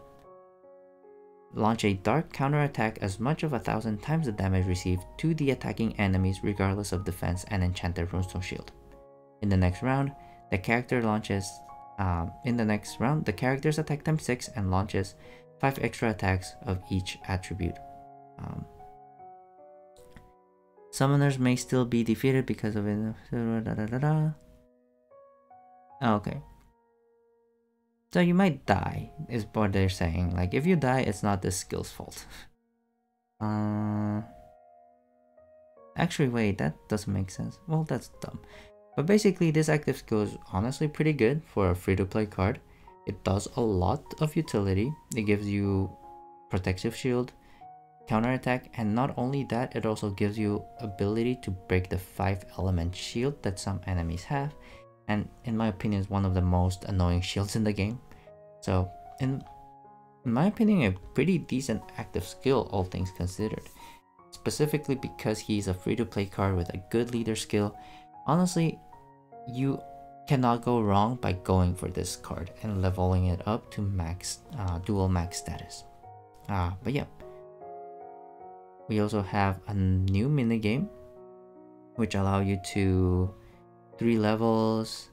Launch a dark counterattack as much of a thousand times the damage received to the attacking enemies regardless of defense and enchanted runestone shield. In the next round, the character launches um, in the next round, the character's attack times 6 and launches 5 extra attacks of each attribute. Um, summoners may still be defeated because of it. Okay. So you might die, is what they're saying. Like, if you die, it's not the skill's fault. uh, actually, wait, that doesn't make sense. Well, that's dumb. But basically, this active skill is honestly pretty good for a free-to-play card. It does a lot of utility. It gives you protective shield, counter attack, and not only that, it also gives you ability to break the 5 element shield that some enemies have and in my opinion is one of the most annoying shields in the game. So in, in my opinion a pretty decent active skill all things considered. Specifically because he's a free-to-play card with a good leader skill, honestly you cannot go wrong by going for this card and leveling it up to max uh, dual max status. Uh, but yeah, we also have a new minigame which allow you to three levels.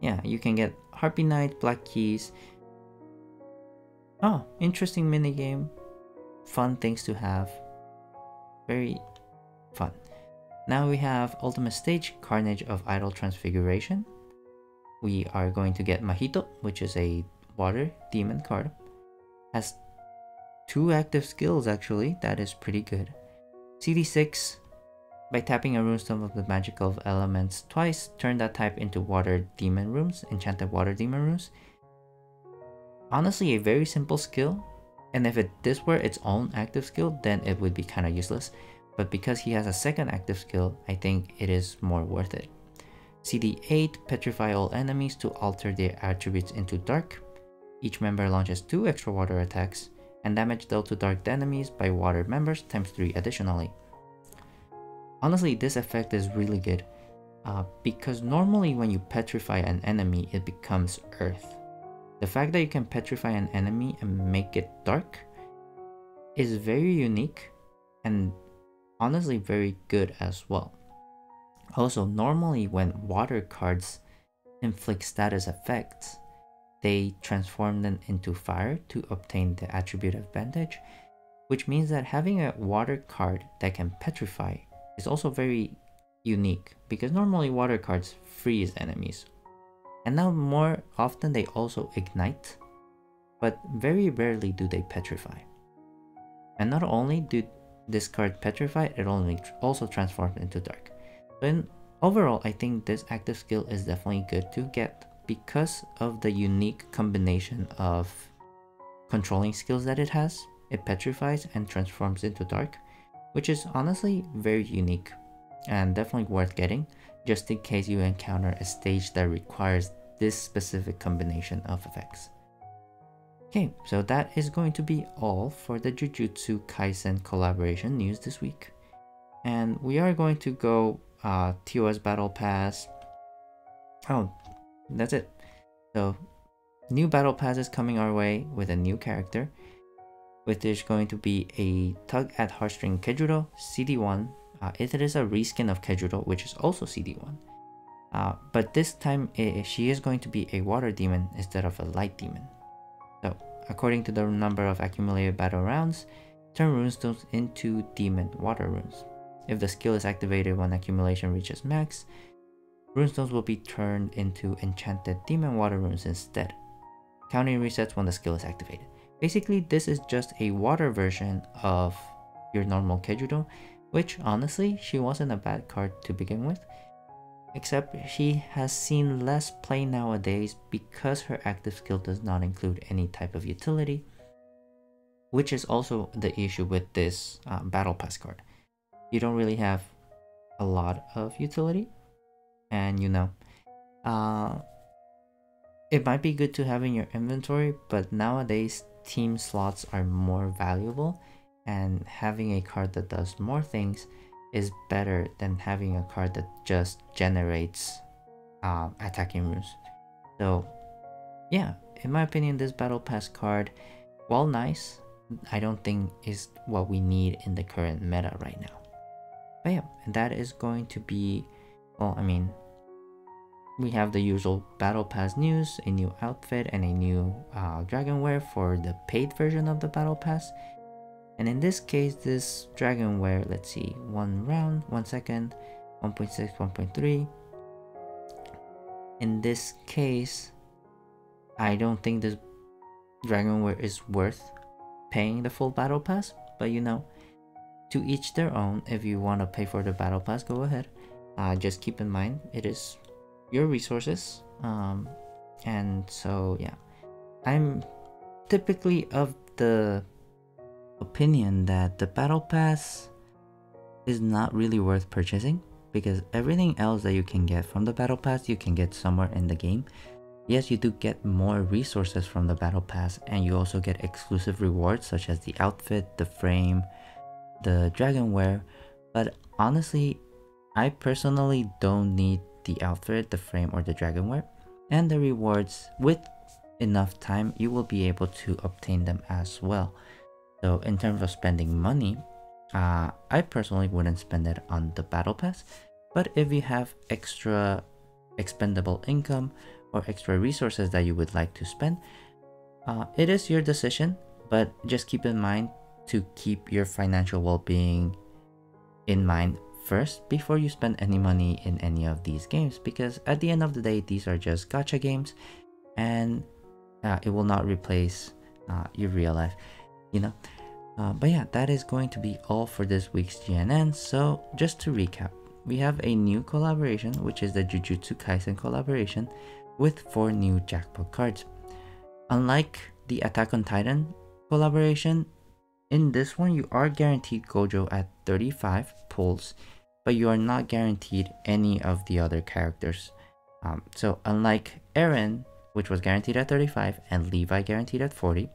Yeah, you can get Harpy Knight, Black Keys. Oh, interesting minigame. Fun things to have. Very fun. Now we have Ultimate Stage, Carnage of Idle Transfiguration. We are going to get Mahito, which is a water demon card. Has two active skills actually, that is pretty good. CD6, by tapping a runestone of the magical elements twice, turn that type into water demon runes, enchanted water demon runes. Honestly, a very simple skill, and if it this were its own active skill, then it would be kind of useless. But because he has a second active skill, I think it is more worth it. CD8, petrify all enemies to alter their attributes into dark. Each member launches 2 extra water attacks, and damage dealt to dark enemies by water members times 3 additionally. Honestly, this effect is really good, uh, because normally when you petrify an enemy, it becomes earth. The fact that you can petrify an enemy and make it dark is very unique and honestly very good as well. Also, normally when water cards inflict status effects, they transform them into fire to obtain the attribute advantage, which means that having a water card that can petrify is also very unique because normally water cards freeze enemies and now more often they also ignite, but very rarely do they petrify. And not only do this card petrify, it only also transforms into dark. So in overall, I think this active skill is definitely good to get because of the unique combination of controlling skills that it has. It petrifies and transforms into dark, which is honestly very unique and definitely worth getting just in case you encounter a stage that requires this specific combination of effects. Okay, so that is going to be all for the Jujutsu Kaisen collaboration news this week. And we are going to go uh, TOS Battle Pass. Oh, that's it. So, new Battle Pass is coming our way with a new character, which is going to be a Tug at Heartstring Kejuro CD1. Uh, it is a reskin of Kejuro, which is also CD1. Uh, but this time it, she is going to be a water demon instead of a light demon. So according to the number of accumulated battle rounds, turn runestones into demon water runes. If the skill is activated when accumulation reaches max, runestones will be turned into enchanted demon water runes instead. Counting resets when the skill is activated. Basically, this is just a water version of your normal Kejuro, which honestly, she wasn't a bad card to begin with except she has seen less play nowadays because her active skill does not include any type of utility, which is also the issue with this uh, Battle Pass card. You don't really have a lot of utility, and you know, uh, it might be good to have in your inventory, but nowadays team slots are more valuable, and having a card that does more things is better than having a card that just generates um, attacking runes. So yeah, in my opinion, this Battle Pass card, while nice, I don't think is what we need in the current meta right now. But yeah, and that is going to be, well, I mean, we have the usual Battle Pass news, a new outfit, and a new uh, Dragonware for the paid version of the Battle Pass. And in this case, this Dragonware, let's see, one round, one second, 1.6, 1.3. In this case, I don't think this Dragonware is worth paying the full battle pass, but you know, to each their own. If you want to pay for the battle pass, go ahead. Uh, just keep in mind, it is your resources. Um, and so, yeah, I'm typically of the opinion that the battle pass is not really worth purchasing because everything else that you can get from the battle pass you can get somewhere in the game yes you do get more resources from the battle pass and you also get exclusive rewards such as the outfit the frame the dragonware but honestly i personally don't need the outfit the frame or the dragonware and the rewards with enough time you will be able to obtain them as well so in terms of spending money, uh, I personally wouldn't spend it on the battle pass. But if you have extra expendable income or extra resources that you would like to spend, uh, it is your decision. But just keep in mind to keep your financial well-being in mind first before you spend any money in any of these games because at the end of the day these are just gacha games and uh, it will not replace uh, your real life you know? Uh, but yeah that is going to be all for this week's GNN so just to recap we have a new collaboration which is the Jujutsu Kaisen collaboration with four new jackpot cards. Unlike the Attack on Titan collaboration in this one, you are guaranteed Gojo at 35 pulls, but you are not guaranteed any of the other characters. Um, so unlike Eren, which was guaranteed at 35, and Levi guaranteed at 40,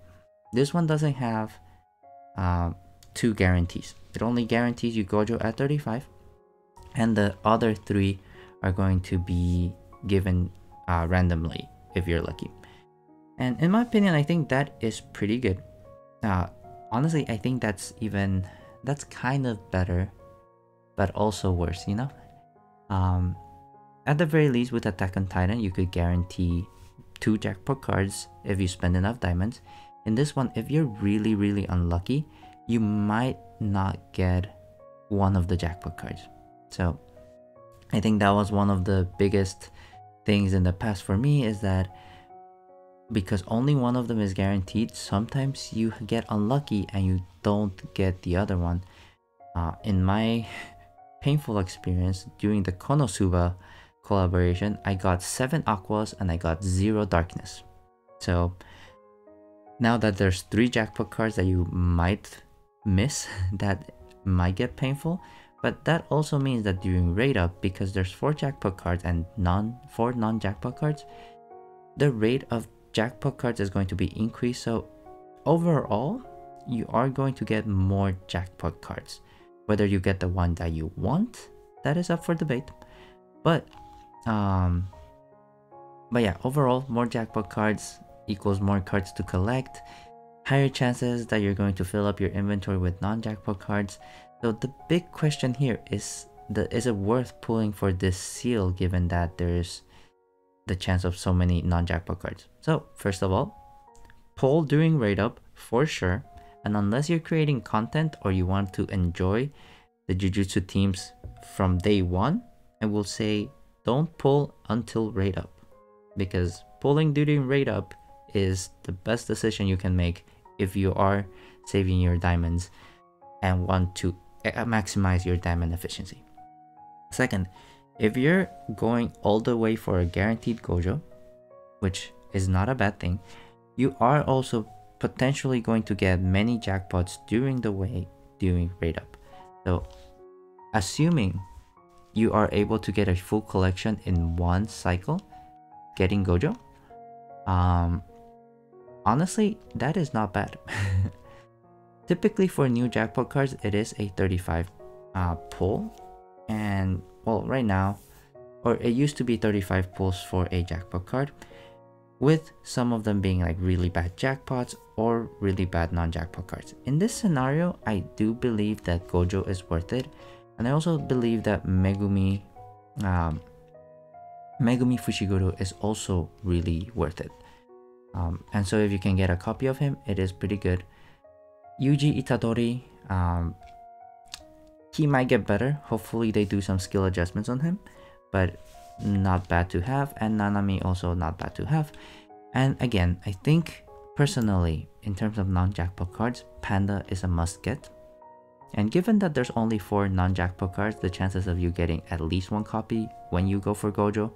this one doesn't have um, two guarantees. It only guarantees you Gojo at 35, and the other three are going to be given uh, randomly if you're lucky. And in my opinion, I think that is pretty good. Uh, honestly, I think that's even that's kind of better, but also worse, you know? Um, at the very least, with Attack on Titan, you could guarantee two jackpot cards if you spend enough diamonds. In this one, if you're really, really unlucky, you might not get one of the jackpot cards. So, I think that was one of the biggest things in the past for me is that because only one of them is guaranteed, sometimes you get unlucky and you don't get the other one. Uh, in my painful experience during the Konosuba collaboration, I got 7 aquas and I got 0 darkness. So now that there's 3 jackpot cards that you might miss, that might get painful. But that also means that during rate up, because there's 4 jackpot cards and non 4 non-jackpot cards, the rate of jackpot cards is going to be increased. So overall, you are going to get more jackpot cards. Whether you get the one that you want, that is up for debate. But um but yeah, overall more jackpot cards equals more cards to collect, higher chances that you're going to fill up your inventory with non-jackpot cards. So the big question here is the is it worth pulling for this seal given that there's the chance of so many non-jackpot cards. So first of all, pull during rate up for sure. And unless you're creating content or you want to enjoy the Jujutsu teams from day one, I will say don't pull until rate up. Because pulling during rate up is the best decision you can make if you are saving your diamonds and want to eh, uh, maximize your diamond efficiency. Second, if you're going all the way for a guaranteed Gojo, which is not a bad thing, you are also potentially going to get many jackpots during the way during rate up. So assuming you are able to get a full collection in one cycle, getting Gojo, um, honestly, that is not bad. Typically for new jackpot cards, it is a 35 uh, pull and well right now or it used to be 35 pulls for a jackpot card with some of them being like really bad jackpots or really bad non-jackpot cards. In this scenario, I do believe that Gojo is worth it and I also believe that Megumi um, Megumi Fushiguro is also really worth it. Um, and so if you can get a copy of him, it is pretty good. Yuji Itadori, um, he might get better. Hopefully they do some skill adjustments on him, but not bad to have. And Nanami also not bad to have. And again, I think personally, in terms of non-jackpot cards, Panda is a must get. And given that there's only 4 non-jackpot cards, the chances of you getting at least one copy when you go for Gojo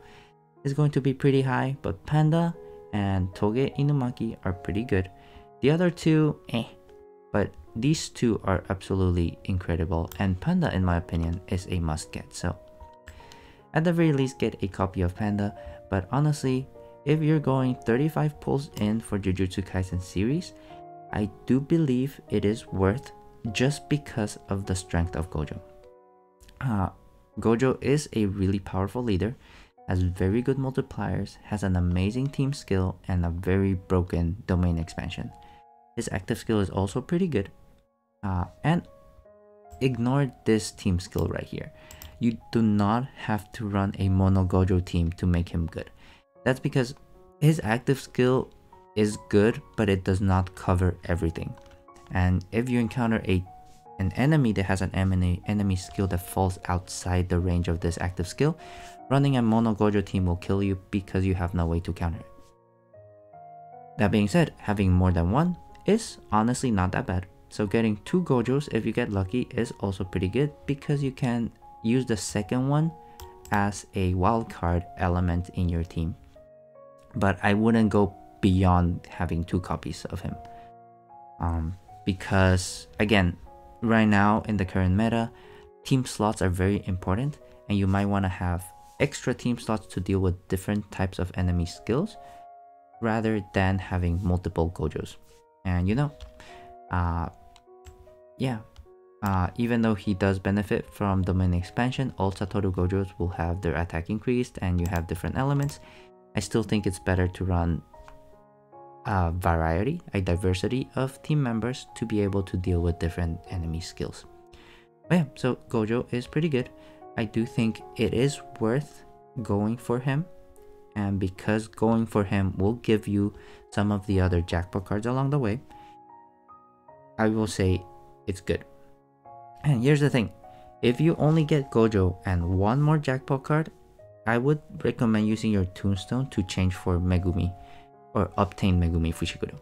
is going to be pretty high, but Panda and Toge Inumaki are pretty good. The other two, eh, but these two are absolutely incredible and Panda in my opinion is a must get so at the very least get a copy of Panda but honestly if you're going 35 pulls in for Jujutsu Kaisen series I do believe it is worth just because of the strength of Gojo. Uh, Gojo is a really powerful leader, has very good multipliers, has an amazing team skill, and a very broken domain expansion. His active skill is also pretty good. Uh, and ignore this team skill right here. You do not have to run a mono Gojo team to make him good. That's because his active skill is good, but it does not cover everything. And if you encounter a an enemy that has an enemy, enemy skill that falls outside the range of this active skill, running a mono Gojo team will kill you because you have no way to counter it. That being said, having more than one is honestly not that bad. So getting two Gojos if you get lucky is also pretty good because you can use the second one as a wildcard element in your team. But I wouldn't go beyond having two copies of him. Um, because again, right now in the current meta, team slots are very important and you might want to have extra team slots to deal with different types of enemy skills rather than having multiple Gojos. And you know, uh, yeah, uh, even though he does benefit from domain expansion, all Satoru Gojos will have their attack increased and you have different elements. I still think it's better to run a variety, a diversity of team members to be able to deal with different enemy skills. But yeah, so Gojo is pretty good. I do think it is worth going for him and because going for him will give you some of the other jackpot cards along the way, I will say it's good. And here's the thing, if you only get Gojo and one more jackpot card, I would recommend using your tombstone to change for Megumi or obtain Megumi Fushiguro.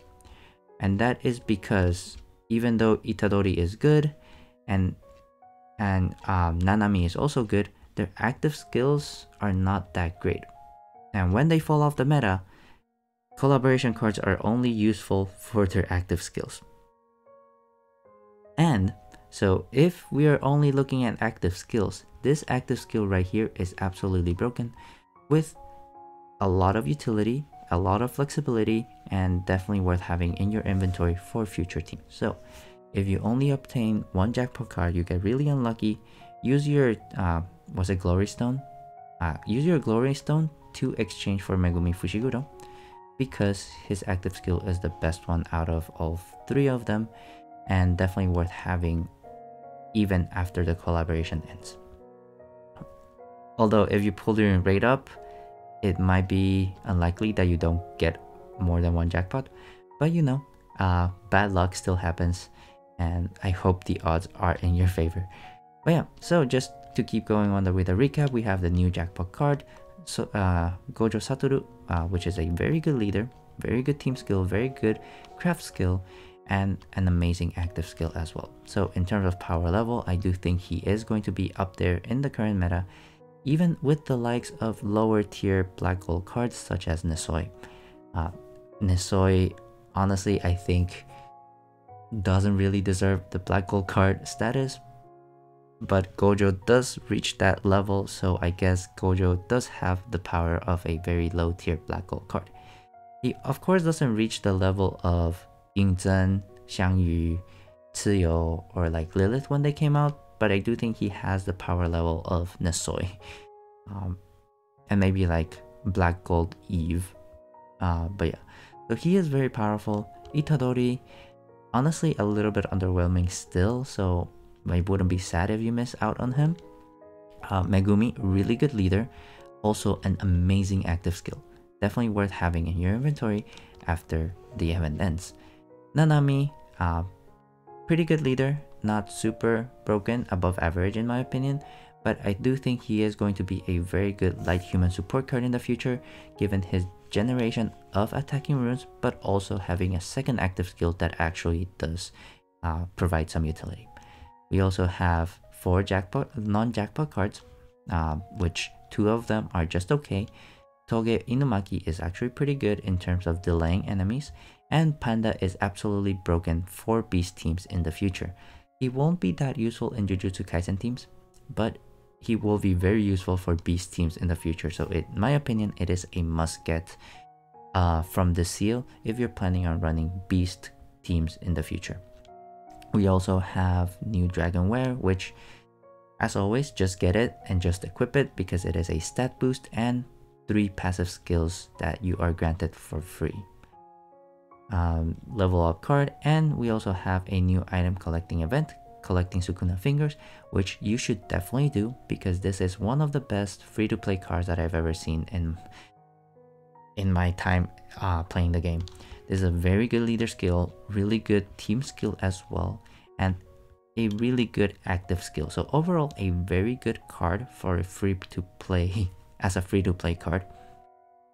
And that is because even though Itadori is good and and um, Nanami is also good, their active skills are not that great and when they fall off the meta, collaboration cards are only useful for their active skills. And so if we are only looking at active skills, this active skill right here is absolutely broken with a lot of utility, a lot of flexibility, and definitely worth having in your inventory for future teams. So if you only obtain one jackpot card, you get really unlucky, use your, uh, was it Glory Stone? Uh, use your Glory Stone to exchange for Megumi Fushiguro because his active skill is the best one out of all three of them and definitely worth having even after the collaboration ends. Although if you pull your rate up, it might be unlikely that you don't get more than one jackpot, but you know, uh, bad luck still happens and I hope the odds are in your favor. But yeah, so just to keep going on the, with the recap, we have the new jackpot card, so, uh, Gojo Satoru, uh, which is a very good leader, very good team skill, very good craft skill, and an amazing active skill as well. So in terms of power level, I do think he is going to be up there in the current meta, even with the likes of lower tier black gold cards such as Nisoi. Uh, Nisoi, honestly, I think doesn't really deserve the black gold card status, but Gojo does reach that level, so I guess Gojo does have the power of a very low tier black gold card. He of course doesn't reach the level of Yingzhen, Xiangyu, Tsuyo, or like Lilith when they came out, but I do think he has the power level of Nisoi. Um, and maybe like Black Gold Eve. Uh, but yeah, so he is very powerful. Itadori, honestly, a little bit underwhelming still, so I wouldn't be sad if you miss out on him. Uh, Megumi, really good leader, also an amazing active skill. Definitely worth having in your inventory after the event ends. Nanami, uh, pretty good leader, not super broken, above average in my opinion, but I do think he is going to be a very good light human support card in the future, given his generation of attacking runes, but also having a second active skill that actually does uh, provide some utility. We also have four jackpot non-jackpot cards, uh, which two of them are just okay. Toge Inumaki is actually pretty good in terms of delaying enemies, and Panda is absolutely broken for beast teams in the future. He won't be that useful in Jujutsu Kaisen teams, but he will be very useful for beast teams in the future. So in my opinion, it is a must get uh, from the seal if you're planning on running beast teams in the future. We also have new Dragonware, which as always, just get it and just equip it because it is a stat boost and 3 passive skills that you are granted for free. Um, level up card and we also have a new item collecting event collecting Sukuna fingers which you should definitely do because this is one of the best free to play cards that I've ever seen in in my time uh, playing the game. This is a very good leader skill, really good team skill as well. And a really good active skill. So overall, a very good card for a free to play as a free to play card.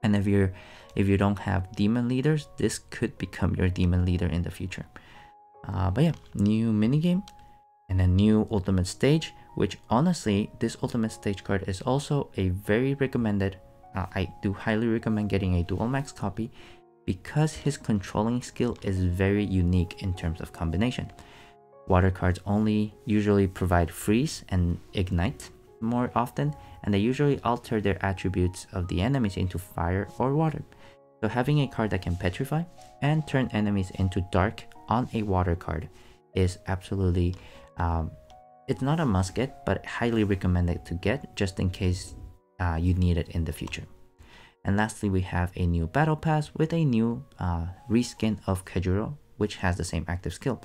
And if you're if you don't have demon leaders, this could become your demon leader in the future. Uh, but yeah, new minigame and a new ultimate stage, which honestly, this ultimate stage card is also a very recommended. Uh, I do highly recommend getting a dual max copy because his controlling skill is very unique in terms of combination. Water cards only usually provide freeze and ignite more often, and they usually alter their attributes of the enemies into fire or water. So having a card that can petrify and turn enemies into dark on a water card is absolutely, um, it's not a must get, but highly recommended to get just in case uh, you need it in the future. And lastly, we have a new battle pass with a new uh, reskin of Kajuro, which has the same active skill.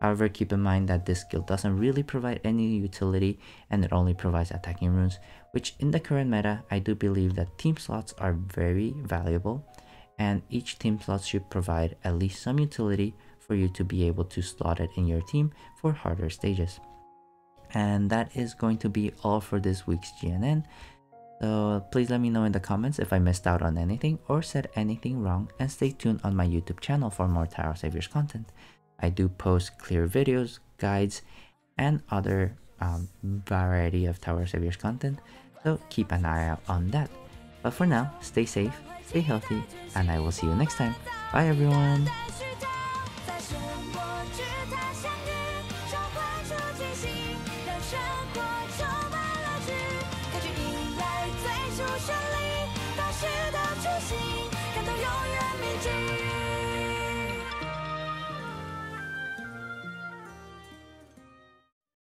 However, keep in mind that this skill doesn't really provide any utility and it only provides attacking runes, which in the current meta, I do believe that team slots are very valuable and each team slot should provide at least some utility for you to be able to slot it in your team for harder stages. And that is going to be all for this week's GNN. So please let me know in the comments if I missed out on anything or said anything wrong and stay tuned on my YouTube channel for more Tower Saviors content. I do post clear videos, guides, and other um, variety of Tower of Saviors content, so keep an eye out on that. But for now, stay safe, stay healthy, and I will see you next time. Bye everyone!